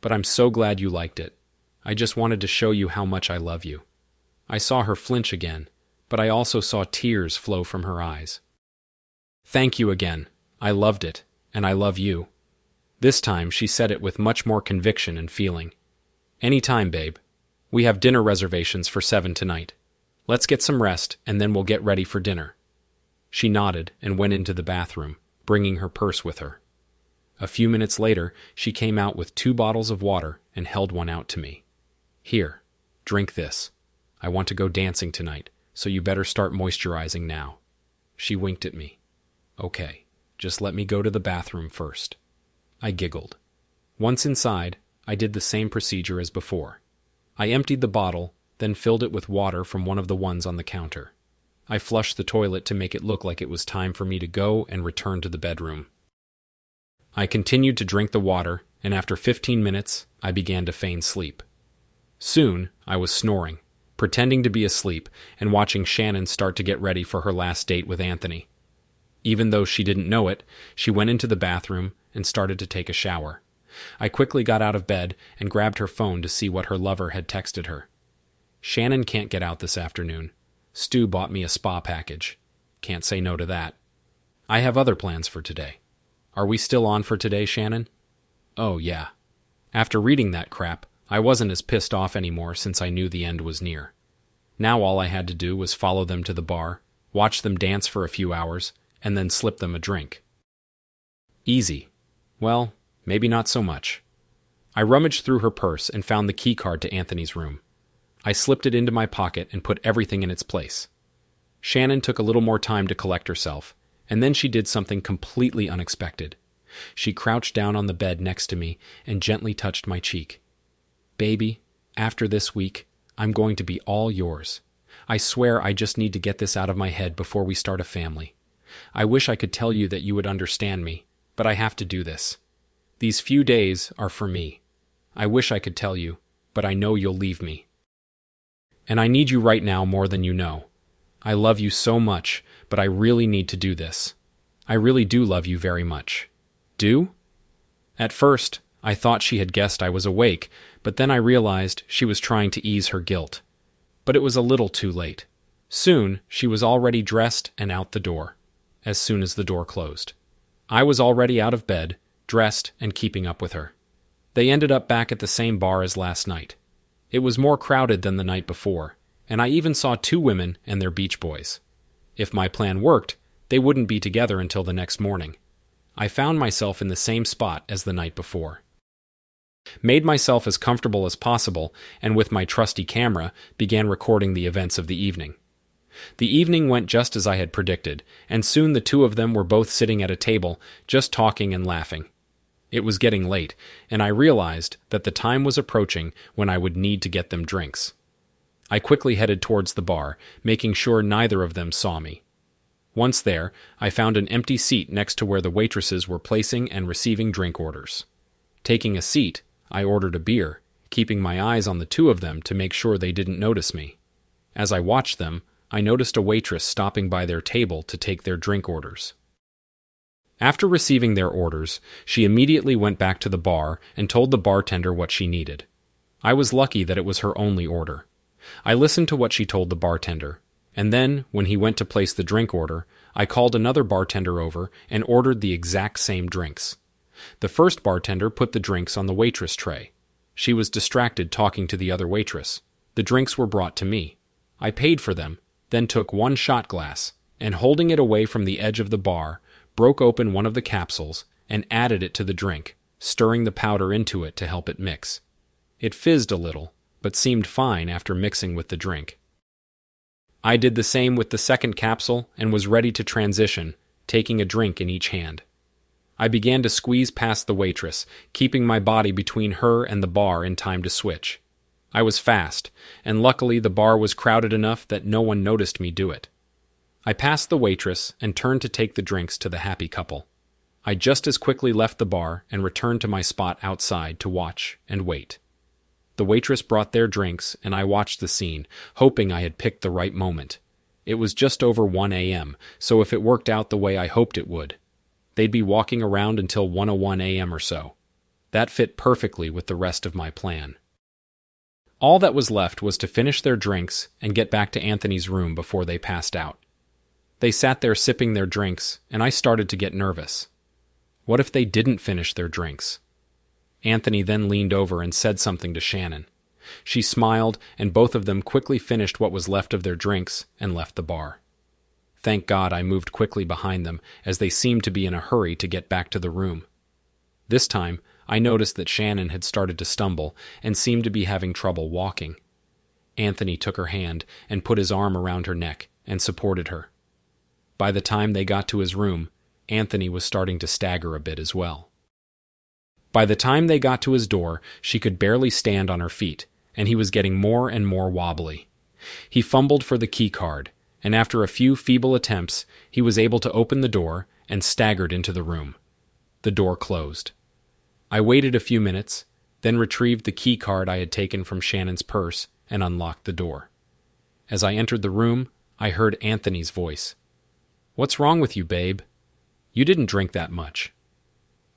But I'm so glad you liked it. I just wanted to show you how much I love you. I saw her flinch again, but I also saw tears flow from her eyes. Thank you again. I loved it, and I love you. This time she said it with much more conviction and feeling. Any time, babe. We have dinner reservations for seven tonight. Let's get some rest, and then we'll get ready for dinner. She nodded and went into the bathroom, bringing her purse with her. A few minutes later, she came out with two bottles of water and held one out to me. Here, drink this. I want to go dancing tonight, so you better start moisturizing now. She winked at me. Okay, just let me go to the bathroom first. I giggled. Once inside, I did the same procedure as before. I emptied the bottle, then filled it with water from one of the ones on the counter. I flushed the toilet to make it look like it was time for me to go and return to the bedroom. I continued to drink the water, and after 15 minutes, I began to feign sleep. Soon, I was snoring, pretending to be asleep, and watching Shannon start to get ready for her last date with Anthony. Even though she didn't know it, she went into the bathroom and started to take a shower. I quickly got out of bed and grabbed her phone to see what her lover had texted her. Shannon can't get out this afternoon. Stu bought me a spa package. Can't say no to that. I have other plans for today. Are we still on for today, Shannon? Oh, yeah. After reading that crap, I wasn't as pissed off anymore since I knew the end was near. Now all I had to do was follow them to the bar, watch them dance for a few hours, and then slip them a drink. Easy. Well, maybe not so much. I rummaged through her purse and found the key card to Anthony's room. I slipped it into my pocket and put everything in its place. Shannon took a little more time to collect herself, and then she did something completely unexpected. She crouched down on the bed next to me and gently touched my cheek. Baby, after this week, I'm going to be all yours. I swear I just need to get this out of my head before we start a family. I wish I could tell you that you would understand me, but I have to do this. These few days are for me. I wish I could tell you, but I know you'll leave me. And I need you right now more than you know. I love you so much, but I really need to do this. I really do love you very much. Do? At first, I thought she had guessed I was awake, but then I realized she was trying to ease her guilt. But it was a little too late. Soon, she was already dressed and out the door, as soon as the door closed. I was already out of bed, dressed, and keeping up with her. They ended up back at the same bar as last night. It was more crowded than the night before, and I even saw two women and their beach boys. If my plan worked, they wouldn't be together until the next morning. I found myself in the same spot as the night before. Made myself as comfortable as possible, and with my trusty camera, began recording the events of the evening. The evening went just as I had predicted, and soon the two of them were both sitting at a table, just talking and laughing. It was getting late, and I realized that the time was approaching when I would need to get them drinks. I quickly headed towards the bar, making sure neither of them saw me. Once there, I found an empty seat next to where the waitresses were placing and receiving drink orders. Taking a seat, I ordered a beer, keeping my eyes on the two of them to make sure they didn't notice me. As I watched them, I noticed a waitress stopping by their table to take their drink orders. After receiving their orders, she immediately went back to the bar and told the bartender what she needed. I was lucky that it was her only order. I listened to what she told the bartender, and then, when he went to place the drink order, I called another bartender over and ordered the exact same drinks. The first bartender put the drinks on the waitress tray. She was distracted talking to the other waitress. The drinks were brought to me. I paid for them then took one shot glass, and holding it away from the edge of the bar, broke open one of the capsules and added it to the drink, stirring the powder into it to help it mix. It fizzed a little, but seemed fine after mixing with the drink. I did the same with the second capsule and was ready to transition, taking a drink in each hand. I began to squeeze past the waitress, keeping my body between her and the bar in time to switch. I was fast, and luckily the bar was crowded enough that no one noticed me do it. I passed the waitress and turned to take the drinks to the happy couple. I just as quickly left the bar and returned to my spot outside to watch and wait. The waitress brought their drinks, and I watched the scene, hoping I had picked the right moment. It was just over 1 a.m., so if it worked out the way I hoped it would, they'd be walking around until 1:01 a.m. or so. That fit perfectly with the rest of my plan. All that was left was to finish their drinks and get back to Anthony's room before they passed out. They sat there sipping their drinks, and I started to get nervous. What if they didn't finish their drinks? Anthony then leaned over and said something to Shannon. She smiled, and both of them quickly finished what was left of their drinks and left the bar. Thank God I moved quickly behind them, as they seemed to be in a hurry to get back to the room. This time, I noticed that Shannon had started to stumble and seemed to be having trouble walking. Anthony took her hand and put his arm around her neck and supported her. By the time they got to his room, Anthony was starting to stagger a bit as well. By the time they got to his door, she could barely stand on her feet, and he was getting more and more wobbly. He fumbled for the key card, and after a few feeble attempts, he was able to open the door and staggered into the room. The door closed. I waited a few minutes, then retrieved the key card I had taken from Shannon's purse and unlocked the door. As I entered the room, I heard Anthony's voice. What's wrong with you, babe? You didn't drink that much.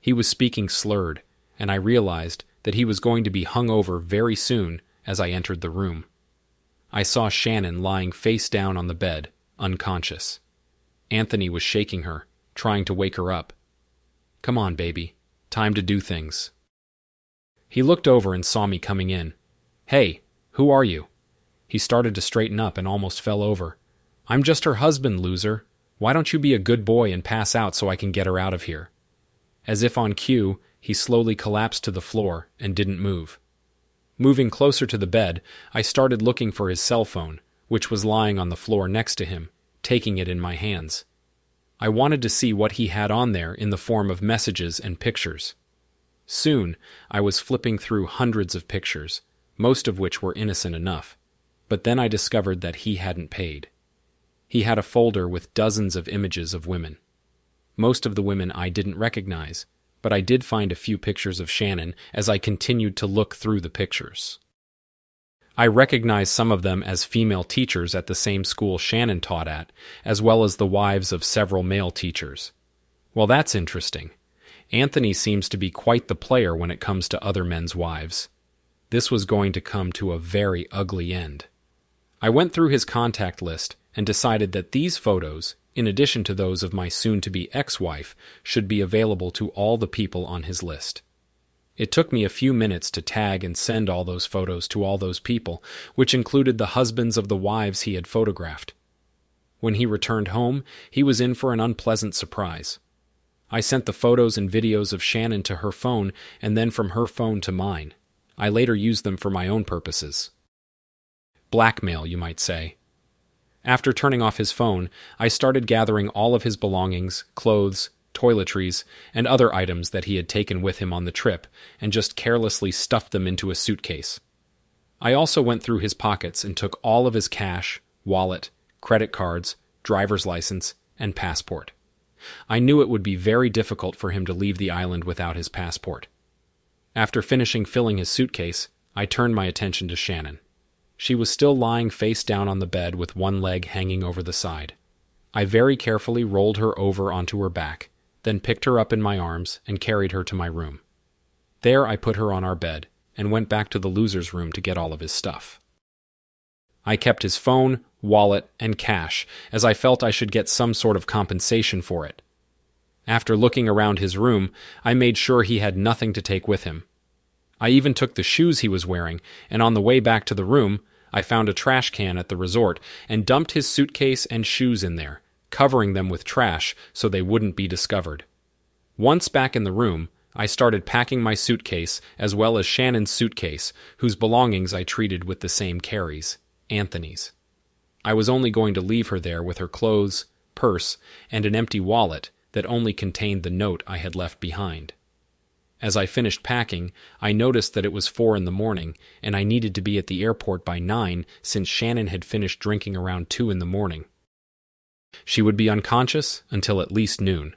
He was speaking slurred, and I realized that he was going to be hung over very soon as I entered the room. I saw Shannon lying face down on the bed, unconscious. Anthony was shaking her, trying to wake her up. Come on, baby. Time to do things. He looked over and saw me coming in. Hey, who are you? He started to straighten up and almost fell over. I'm just her husband, loser. Why don't you be a good boy and pass out so I can get her out of here? As if on cue, he slowly collapsed to the floor and didn't move. Moving closer to the bed, I started looking for his cell phone, which was lying on the floor next to him, taking it in my hands. I wanted to see what he had on there in the form of messages and pictures. Soon, I was flipping through hundreds of pictures, most of which were innocent enough, but then I discovered that he hadn't paid. He had a folder with dozens of images of women. Most of the women I didn't recognize, but I did find a few pictures of Shannon as I continued to look through the pictures. I recognized some of them as female teachers at the same school Shannon taught at, as well as the wives of several male teachers. Well, that's interesting. Anthony seems to be quite the player when it comes to other men's wives. This was going to come to a very ugly end. I went through his contact list and decided that these photos, in addition to those of my soon to be ex wife, should be available to all the people on his list. It took me a few minutes to tag and send all those photos to all those people, which included the husbands of the wives he had photographed. When he returned home, he was in for an unpleasant surprise. I sent the photos and videos of Shannon to her phone and then from her phone to mine. I later used them for my own purposes. Blackmail, you might say. After turning off his phone, I started gathering all of his belongings, clothes, toiletries, and other items that he had taken with him on the trip and just carelessly stuffed them into a suitcase. I also went through his pockets and took all of his cash, wallet, credit cards, driver's license, and passport. I knew it would be very difficult for him to leave the island without his passport. After finishing filling his suitcase, I turned my attention to Shannon. She was still lying face down on the bed with one leg hanging over the side. I very carefully rolled her over onto her back, then picked her up in my arms and carried her to my room. There I put her on our bed and went back to the loser's room to get all of his stuff. I kept his phone, wallet, and cash, as I felt I should get some sort of compensation for it. After looking around his room, I made sure he had nothing to take with him. I even took the shoes he was wearing, and on the way back to the room, I found a trash can at the resort and dumped his suitcase and shoes in there, covering them with trash so they wouldn't be discovered. Once back in the room, I started packing my suitcase as well as Shannon's suitcase, whose belongings I treated with the same Carrie's, Anthony's. I was only going to leave her there with her clothes, purse, and an empty wallet that only contained the note I had left behind. As I finished packing, I noticed that it was four in the morning, and I needed to be at the airport by nine since Shannon had finished drinking around two in the morning. She would be unconscious until at least noon.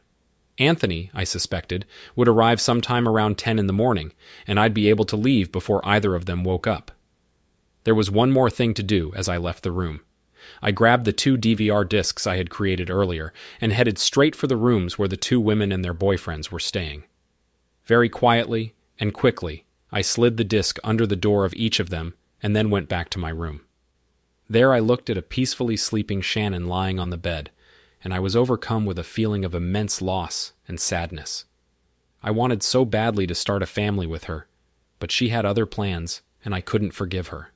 Anthony, I suspected, would arrive sometime around ten in the morning, and I'd be able to leave before either of them woke up. There was one more thing to do as I left the room. I grabbed the two DVR discs I had created earlier and headed straight for the rooms where the two women and their boyfriends were staying. Very quietly and quickly, I slid the disc under the door of each of them and then went back to my room. There I looked at a peacefully sleeping Shannon lying on the bed, and I was overcome with a feeling of immense loss and sadness. I wanted so badly to start a family with her, but she had other plans, and I couldn't forgive her.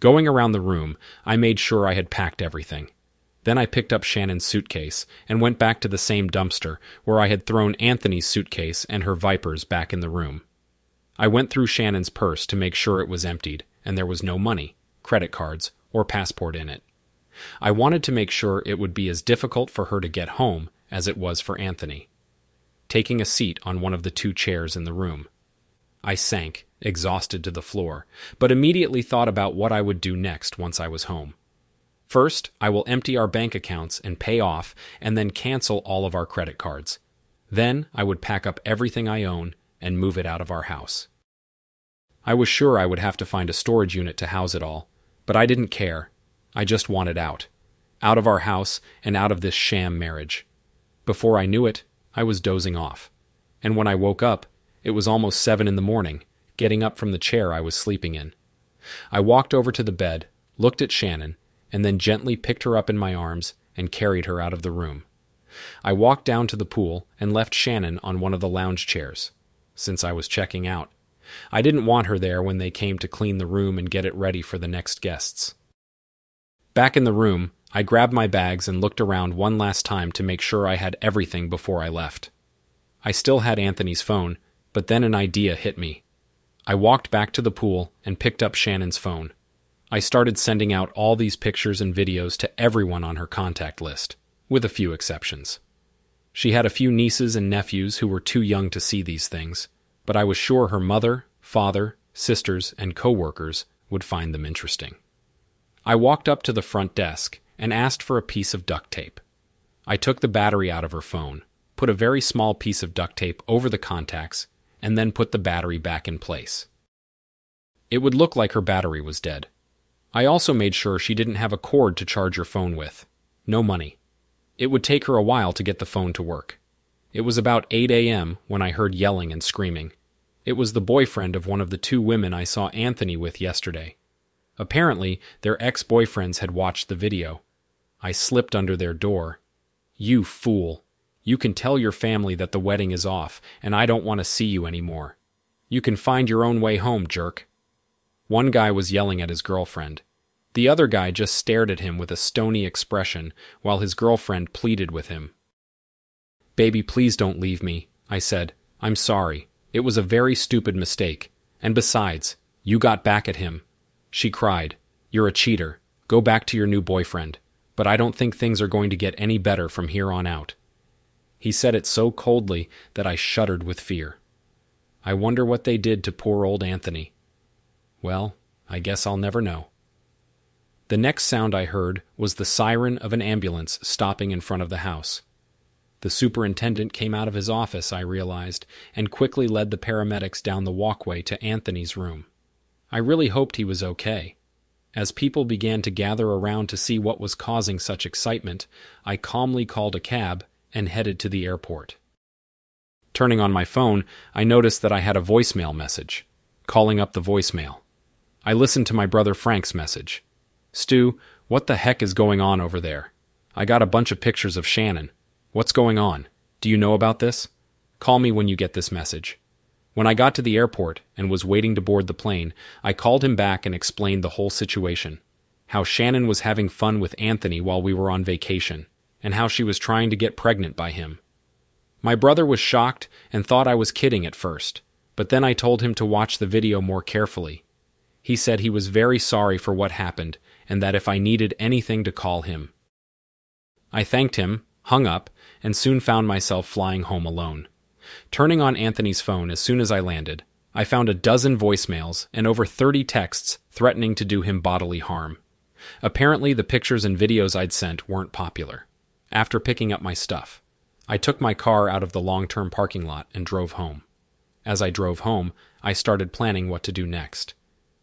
Going around the room, I made sure I had packed everything. Then I picked up Shannon's suitcase and went back to the same dumpster where I had thrown Anthony's suitcase and her vipers back in the room. I went through Shannon's purse to make sure it was emptied and there was no money, credit cards, or passport in it. I wanted to make sure it would be as difficult for her to get home as it was for Anthony. Taking a seat on one of the two chairs in the room, I sank, exhausted to the floor, but immediately thought about what I would do next once I was home. First, I will empty our bank accounts and pay off, and then cancel all of our credit cards. Then I would pack up everything I own and move it out of our house. I was sure I would have to find a storage unit to house it all, but I didn't care. I just wanted out. Out of our house and out of this sham marriage. Before I knew it, I was dozing off. And when I woke up, it was almost seven in the morning, getting up from the chair I was sleeping in. I walked over to the bed, looked at Shannon, and then gently picked her up in my arms and carried her out of the room. I walked down to the pool and left Shannon on one of the lounge chairs, since I was checking out. I didn't want her there when they came to clean the room and get it ready for the next guests. Back in the room, I grabbed my bags and looked around one last time to make sure I had everything before I left. I still had Anthony's phone, but then an idea hit me. I walked back to the pool and picked up Shannon's phone. I started sending out all these pictures and videos to everyone on her contact list, with a few exceptions. She had a few nieces and nephews who were too young to see these things, but I was sure her mother, father, sisters, and coworkers would find them interesting. I walked up to the front desk and asked for a piece of duct tape. I took the battery out of her phone, put a very small piece of duct tape over the contacts, and then put the battery back in place. It would look like her battery was dead. I also made sure she didn't have a cord to charge her phone with. No money. It would take her a while to get the phone to work. It was about 8 a.m. when I heard yelling and screaming. It was the boyfriend of one of the two women I saw Anthony with yesterday. Apparently, their ex boyfriends had watched the video. I slipped under their door. You fool, you can tell your family that the wedding is off, and I don't want to see you anymore. You can find your own way home, jerk. One guy was yelling at his girlfriend. The other guy just stared at him with a stony expression while his girlfriend pleaded with him. Baby, please don't leave me, I said. I'm sorry. It was a very stupid mistake. And besides, you got back at him. She cried. You're a cheater. Go back to your new boyfriend. But I don't think things are going to get any better from here on out. He said it so coldly that I shuddered with fear. I wonder what they did to poor old Anthony. Well, I guess I'll never know. The next sound I heard was the siren of an ambulance stopping in front of the house. The superintendent came out of his office, I realized, and quickly led the paramedics down the walkway to Anthony's room. I really hoped he was okay. As people began to gather around to see what was causing such excitement, I calmly called a cab and headed to the airport. Turning on my phone, I noticed that I had a voicemail message. Calling up the voicemail. I listened to my brother Frank's message. Stu, what the heck is going on over there? I got a bunch of pictures of Shannon. What's going on? Do you know about this? Call me when you get this message. When I got to the airport and was waiting to board the plane, I called him back and explained the whole situation. How Shannon was having fun with Anthony while we were on vacation and how she was trying to get pregnant by him. My brother was shocked and thought I was kidding at first, but then I told him to watch the video more carefully. He said he was very sorry for what happened and that if I needed anything to call him. I thanked him, hung up, and soon found myself flying home alone. Turning on Anthony's phone as soon as I landed, I found a dozen voicemails and over 30 texts threatening to do him bodily harm. Apparently, the pictures and videos I'd sent weren't popular after picking up my stuff. I took my car out of the long term parking lot and drove home. As I drove home, I started planning what to do next.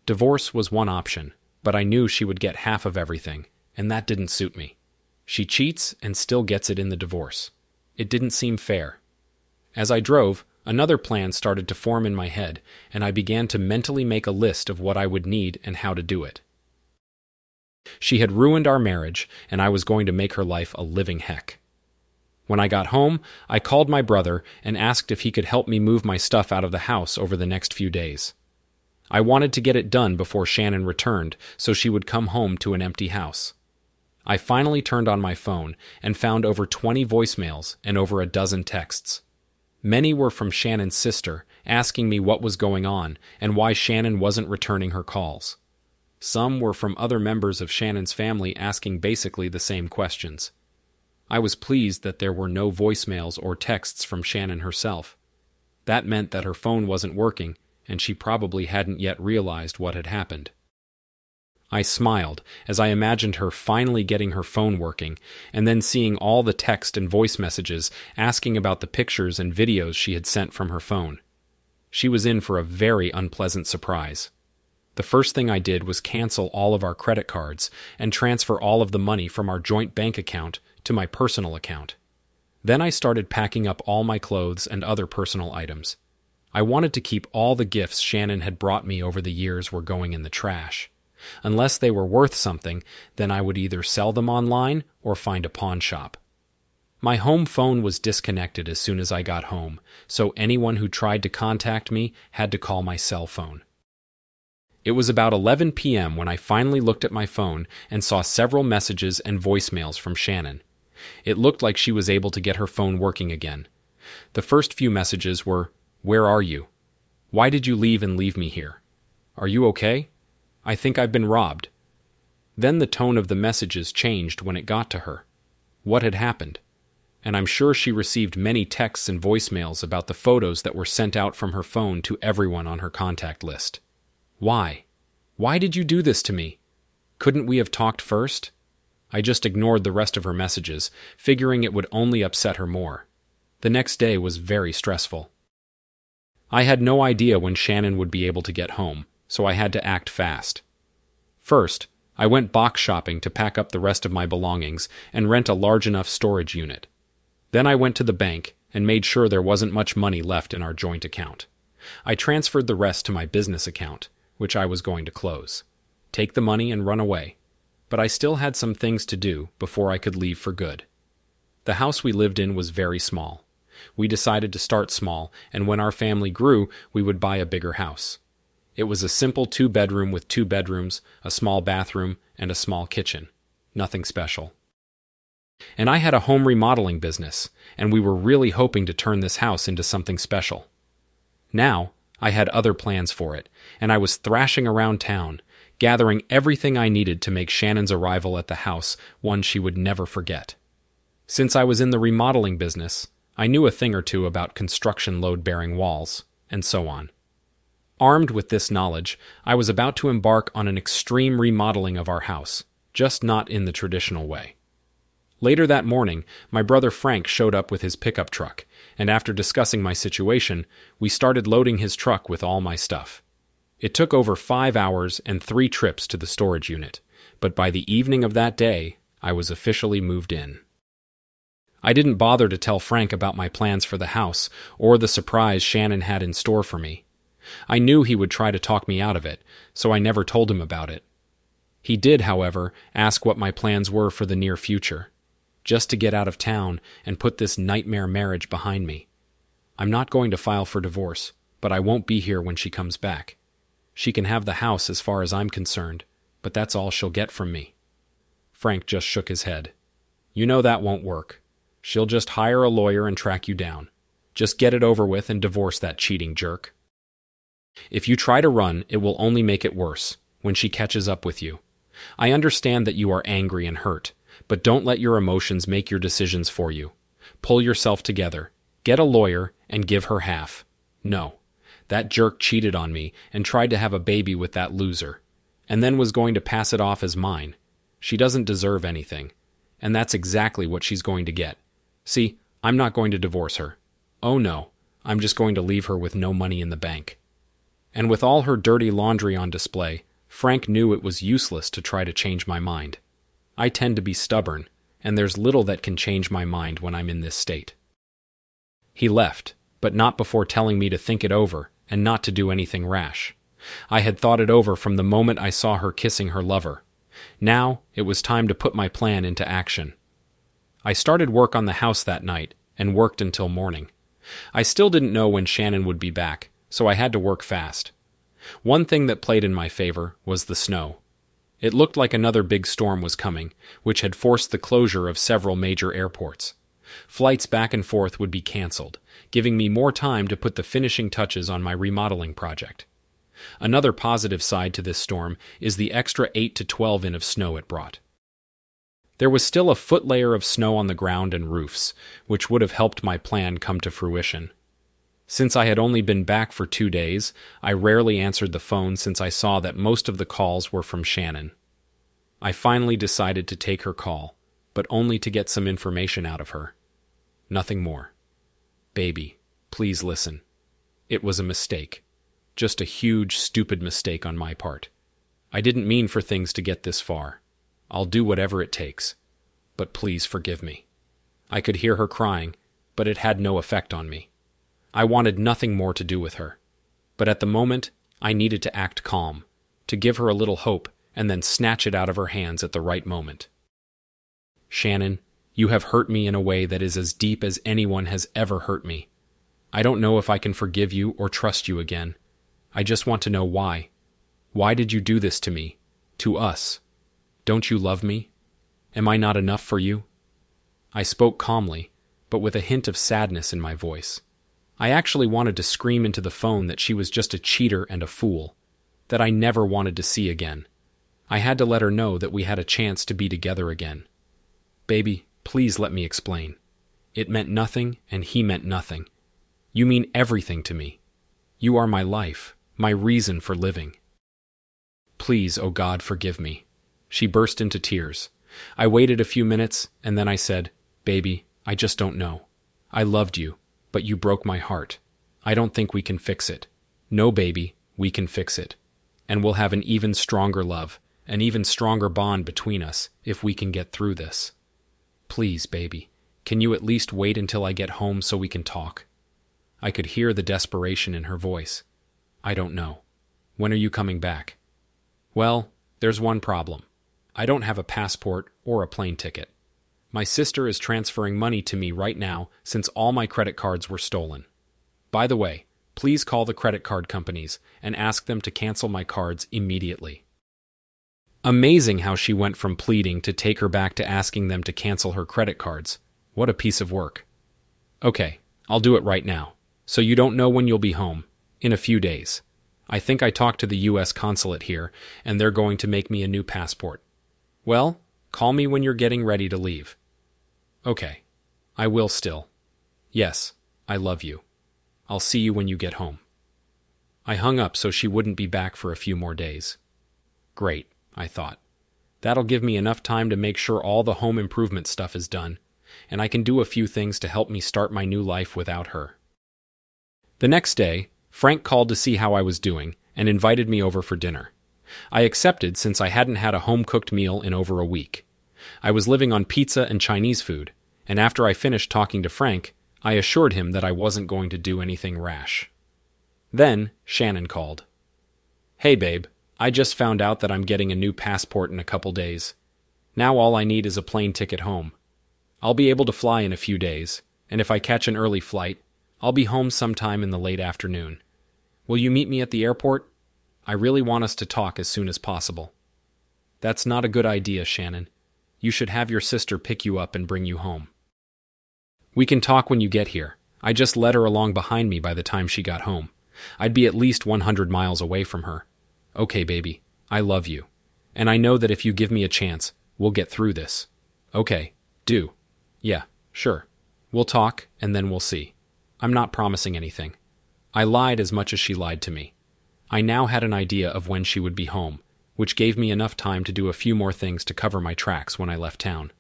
Divorce was one option, but I knew she would get half of everything, and that didn't suit me. She cheats and still gets it in the divorce. It didn't seem fair. As I drove, another plan started to form in my head, and I began to mentally make a list of what I would need and how to do it. She had ruined our marriage, and I was going to make her life a living heck. When I got home, I called my brother and asked if he could help me move my stuff out of the house over the next few days. I wanted to get it done before Shannon returned so she would come home to an empty house. I finally turned on my phone and found over 20 voicemails and over a dozen texts. Many were from Shannon's sister, asking me what was going on and why Shannon wasn't returning her calls. Some were from other members of Shannon's family asking basically the same questions. I was pleased that there were no voicemails or texts from Shannon herself. That meant that her phone wasn't working, and she probably hadn't yet realized what had happened. I smiled as I imagined her finally getting her phone working and then seeing all the text and voice messages asking about the pictures and videos she had sent from her phone. She was in for a very unpleasant surprise. The first thing I did was cancel all of our credit cards and transfer all of the money from our joint bank account to my personal account. Then I started packing up all my clothes and other personal items. I wanted to keep all the gifts Shannon had brought me over the years were going in the trash. Unless they were worth something, then I would either sell them online or find a pawn shop. My home phone was disconnected as soon as I got home, so anyone who tried to contact me had to call my cell phone. It was about 11 p.m. when I finally looked at my phone and saw several messages and voicemails from Shannon. It looked like she was able to get her phone working again. The first few messages were Where are you? Why did you leave and leave me here? Are you okay? I think I've been robbed. Then the tone of the messages changed when it got to her. What had happened? And I'm sure she received many texts and voicemails about the photos that were sent out from her phone to everyone on her contact list. Why? Why did you do this to me? Couldn't we have talked first? I just ignored the rest of her messages, figuring it would only upset her more. The next day was very stressful. I had no idea when Shannon would be able to get home, so I had to act fast. First, I went box shopping to pack up the rest of my belongings and rent a large enough storage unit. Then I went to the bank and made sure there wasn't much money left in our joint account. I transferred the rest to my business account, which I was going to close. Take the money and run away. But I still had some things to do before I could leave for good. The house we lived in was very small. We decided to start small, and when our family grew, we would buy a bigger house. It was a simple two bedroom with two bedrooms, a small bathroom, and a small kitchen. Nothing special. And I had a home remodeling business, and we were really hoping to turn this house into something special. Now, I had other plans for it, and I was thrashing around town, gathering everything I needed to make Shannon's arrival at the house one she would never forget. Since I was in the remodeling business, I knew a thing or two about construction load bearing walls, and so on. Armed with this knowledge, I was about to embark on an extreme remodeling of our house, just not in the traditional way. Later that morning, my brother Frank showed up with his pickup truck, and after discussing my situation, we started loading his truck with all my stuff. It took over five hours and three trips to the storage unit, but by the evening of that day, I was officially moved in. I didn't bother to tell Frank about my plans for the house or the surprise Shannon had in store for me. I knew he would try to talk me out of it, so I never told him about it. He did, however, ask what my plans were for the near future, just to get out of town and put this nightmare marriage behind me. I'm not going to file for divorce, but I won't be here when she comes back. She can have the house as far as I'm concerned, but that's all she'll get from me. Frank just shook his head. You know that won't work. She'll just hire a lawyer and track you down. Just get it over with and divorce that cheating jerk. If you try to run, it will only make it worse when she catches up with you. I understand that you are angry and hurt, but don't let your emotions make your decisions for you. Pull yourself together. Get a lawyer and give her half. No. That jerk cheated on me and tried to have a baby with that loser, and then was going to pass it off as mine. She doesn't deserve anything, and that's exactly what she's going to get. See, I'm not going to divorce her. Oh no, I'm just going to leave her with no money in the bank. And with all her dirty laundry on display, Frank knew it was useless to try to change my mind. I tend to be stubborn, and there's little that can change my mind when I'm in this state. He left, but not before telling me to think it over and not to do anything rash. I had thought it over from the moment I saw her kissing her lover. Now it was time to put my plan into action. I started work on the house that night and worked until morning. I still didn't know when Shannon would be back, so I had to work fast. One thing that played in my favor was the snow. It looked like another big storm was coming, which had forced the closure of several major airports. Flights back and forth would be canceled, giving me more time to put the finishing touches on my remodeling project. Another positive side to this storm is the extra 8 to 12 in of snow it brought. There was still a foot layer of snow on the ground and roofs, which would have helped my plan come to fruition. Since I had only been back for two days, I rarely answered the phone since I saw that most of the calls were from Shannon. I finally decided to take her call, but only to get some information out of her. Nothing more. Baby, please listen. It was a mistake. Just a huge, stupid mistake on my part. I didn't mean for things to get this far. I'll do whatever it takes. But please forgive me. I could hear her crying, but it had no effect on me. I wanted nothing more to do with her. But at the moment, I needed to act calm, to give her a little hope, and then snatch it out of her hands at the right moment. Shannon, you have hurt me in a way that is as deep as anyone has ever hurt me. I don't know if I can forgive you or trust you again. I just want to know why. Why did you do this to me? To us? Don't you love me? Am I not enough for you? I spoke calmly, but with a hint of sadness in my voice. I actually wanted to scream into the phone that she was just a cheater and a fool, that I never wanted to see again. I had to let her know that we had a chance to be together again. Baby, please let me explain. It meant nothing, and he meant nothing. You mean everything to me. You are my life, my reason for living. Please, O oh God, forgive me. She burst into tears. I waited a few minutes, and then I said, Baby, I just don't know. I loved you, but you broke my heart. I don't think we can fix it. No, baby, we can fix it. And we'll have an even stronger love, an even stronger bond between us, if we can get through this. Please, baby, can you at least wait until I get home so we can talk? I could hear the desperation in her voice. I don't know. When are you coming back? Well, there's one problem. I don't have a passport or a plane ticket. My sister is transferring money to me right now since all my credit cards were stolen. By the way, please call the credit card companies and ask them to cancel my cards immediately. Amazing how she went from pleading to take her back to asking them to cancel her credit cards. What a piece of work. Okay, I'll do it right now. So you don't know when you'll be home in a few days. I think I talked to the U.S. consulate here, and they're going to make me a new passport. Well, call me when you're getting ready to leave. Okay, I will still. Yes, I love you. I'll see you when you get home. I hung up so she wouldn't be back for a few more days. Great, I thought. That'll give me enough time to make sure all the home improvement stuff is done, and I can do a few things to help me start my new life without her. The next day, Frank called to see how I was doing and invited me over for dinner. I accepted since I hadn't had a home cooked meal in over a week. I was living on pizza and Chinese food, and after I finished talking to Frank, I assured him that I wasn't going to do anything rash. Then Shannon called. Hey, babe, I just found out that I'm getting a new passport in a couple days. Now all I need is a plane ticket home. I'll be able to fly in a few days, and if I catch an early flight, I'll be home sometime in the late afternoon. Will you meet me at the airport? I really want us to talk as soon as possible. That's not a good idea, Shannon. You should have your sister pick you up and bring you home. We can talk when you get here. I just led her along behind me by the time she got home. I'd be at least 100 miles away from her. Okay, baby, I love you. And I know that if you give me a chance, we'll get through this. Okay, do. Yeah, sure. We'll talk, and then we'll see. I'm not promising anything. I lied as much as she lied to me. I now had an idea of when she would be home, which gave me enough time to do a few more things to cover my tracks when I left town.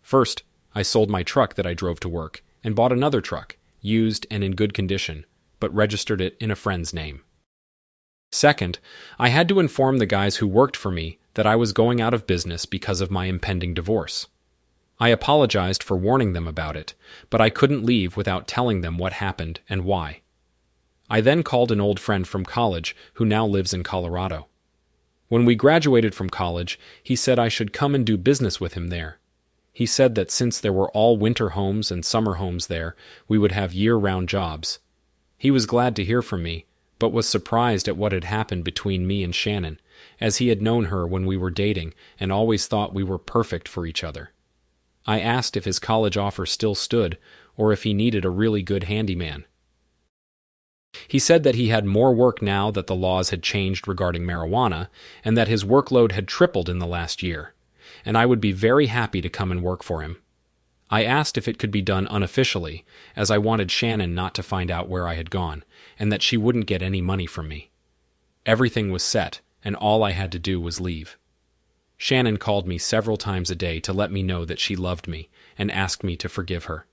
First, I sold my truck that I drove to work and bought another truck, used and in good condition, but registered it in a friend's name. Second, I had to inform the guys who worked for me that I was going out of business because of my impending divorce. I apologized for warning them about it, but I couldn't leave without telling them what happened and why. I then called an old friend from college who now lives in Colorado. When we graduated from college, he said I should come and do business with him there. He said that since there were all winter homes and summer homes there, we would have year round jobs. He was glad to hear from me, but was surprised at what had happened between me and Shannon, as he had known her when we were dating and always thought we were perfect for each other. I asked if his college offer still stood, or if he needed a really good handyman. He said that he had more work now that the laws had changed regarding marijuana, and that his workload had tripled in the last year, and I would be very happy to come and work for him. I asked if it could be done unofficially, as I wanted Shannon not to find out where I had gone, and that she wouldn't get any money from me. Everything was set, and all I had to do was leave. Shannon called me several times a day to let me know that she loved me and asked me to forgive her.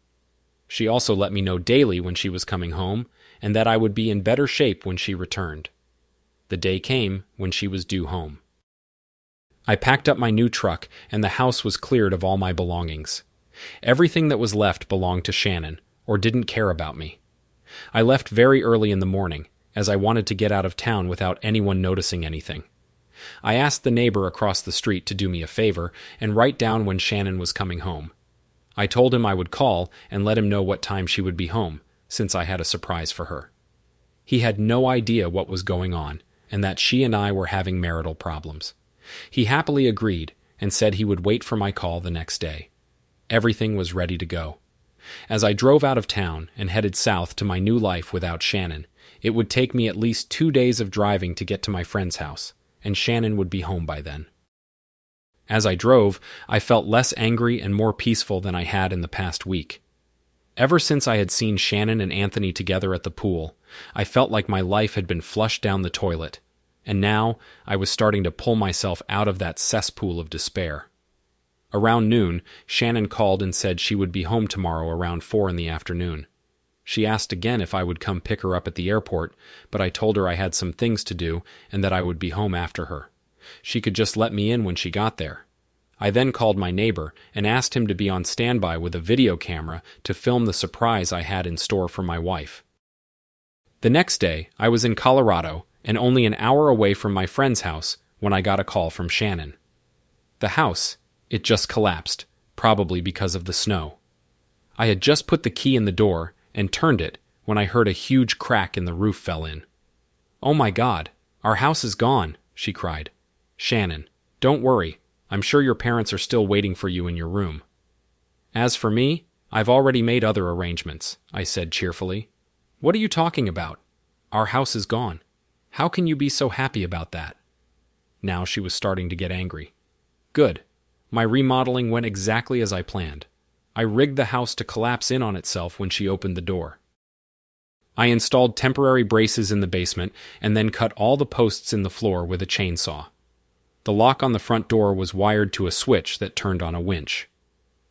She also let me know daily when she was coming home and that I would be in better shape when she returned. The day came when she was due home. I packed up my new truck, and the house was cleared of all my belongings. Everything that was left belonged to Shannon, or didn't care about me. I left very early in the morning, as I wanted to get out of town without anyone noticing anything. I asked the neighbor across the street to do me a favor and write down when Shannon was coming home. I told him I would call and let him know what time she would be home, since I had a surprise for her. He had no idea what was going on, and that she and I were having marital problems. He happily agreed and said he would wait for my call the next day. Everything was ready to go. As I drove out of town and headed south to my new life without Shannon, it would take me at least two days of driving to get to my friend's house, and Shannon would be home by then. As I drove, I felt less angry and more peaceful than I had in the past week. Ever since I had seen Shannon and Anthony together at the pool, I felt like my life had been flushed down the toilet, and now I was starting to pull myself out of that cesspool of despair. Around noon, Shannon called and said she would be home tomorrow around four in the afternoon. She asked again if I would come pick her up at the airport, but I told her I had some things to do and that I would be home after her. She could just let me in when she got there. I then called my neighbor and asked him to be on standby with a video camera to film the surprise I had in store for my wife. The next day, I was in Colorado and only an hour away from my friend's house when I got a call from Shannon. The house, it just collapsed, probably because of the snow. I had just put the key in the door and turned it when I heard a huge crack in the roof fell in. Oh my God, our house is gone, she cried. Shannon, don't worry, I'm sure your parents are still waiting for you in your room. As for me, I've already made other arrangements, I said cheerfully. What are you talking about? Our house is gone. How can you be so happy about that? Now she was starting to get angry. Good. My remodeling went exactly as I planned. I rigged the house to collapse in on itself when she opened the door. I installed temporary braces in the basement and then cut all the posts in the floor with a chainsaw. The lock on the front door was wired to a switch that turned on a winch.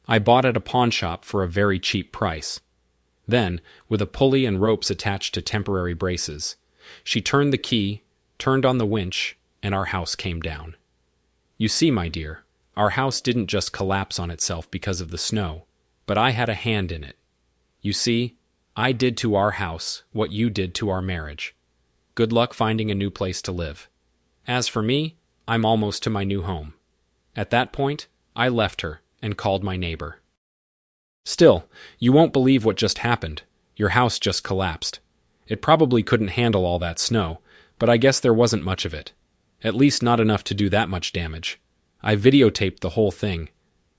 I bought at a pawn shop for a very cheap price. Then, with a pulley and ropes attached to temporary braces, she turned the key, turned on the winch, and our house came down. You see, my dear, our house didn't just collapse on itself because of the snow, but I had a hand in it. You see, I did to our house what you did to our marriage. Good luck finding a new place to live. As for me, I'm almost to my new home. At that point, I left her and called my neighbor. Still, you won't believe what just happened. Your house just collapsed. It probably couldn't handle all that snow, but I guess there wasn't much of it. At least not enough to do that much damage. I videotaped the whole thing,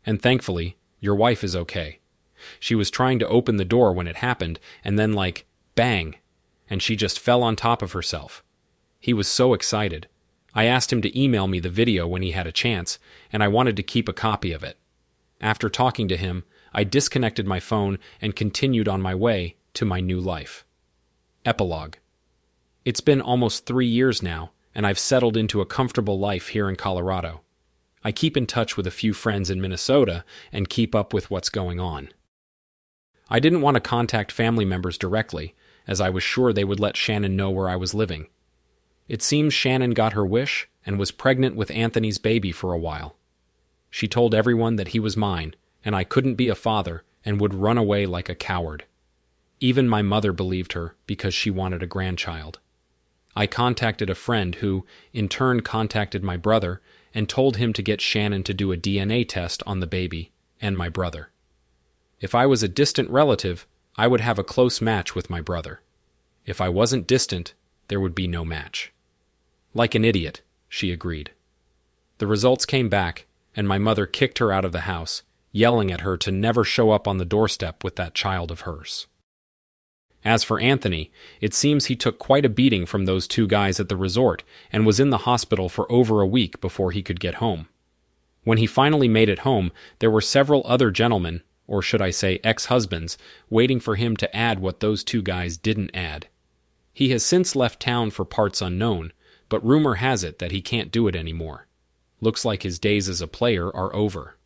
and thankfully, your wife is okay. She was trying to open the door when it happened, and then, like, bang, and she just fell on top of herself. He was so excited. I asked him to email me the video when he had a chance, and I wanted to keep a copy of it. After talking to him, I disconnected my phone and continued on my way to my new life. Epilogue It's been almost three years now, and I've settled into a comfortable life here in Colorado. I keep in touch with a few friends in Minnesota and keep up with what's going on. I didn't want to contact family members directly, as I was sure they would let Shannon know where I was living. It seems Shannon got her wish and was pregnant with Anthony's baby for a while. She told everyone that he was mine, and I couldn't be a father and would run away like a coward. Even my mother believed her because she wanted a grandchild. I contacted a friend who, in turn, contacted my brother and told him to get Shannon to do a DNA test on the baby and my brother. If I was a distant relative, I would have a close match with my brother. If I wasn't distant, there would be no match. Like an idiot, she agreed. The results came back, and my mother kicked her out of the house, yelling at her to never show up on the doorstep with that child of hers. As for Anthony, it seems he took quite a beating from those two guys at the resort and was in the hospital for over a week before he could get home. When he finally made it home, there were several other gentlemen, or should I say ex husbands, waiting for him to add what those two guys didn't add. He has since left town for parts unknown, but rumor has it that he can't do it anymore. Looks like his days as a player are over.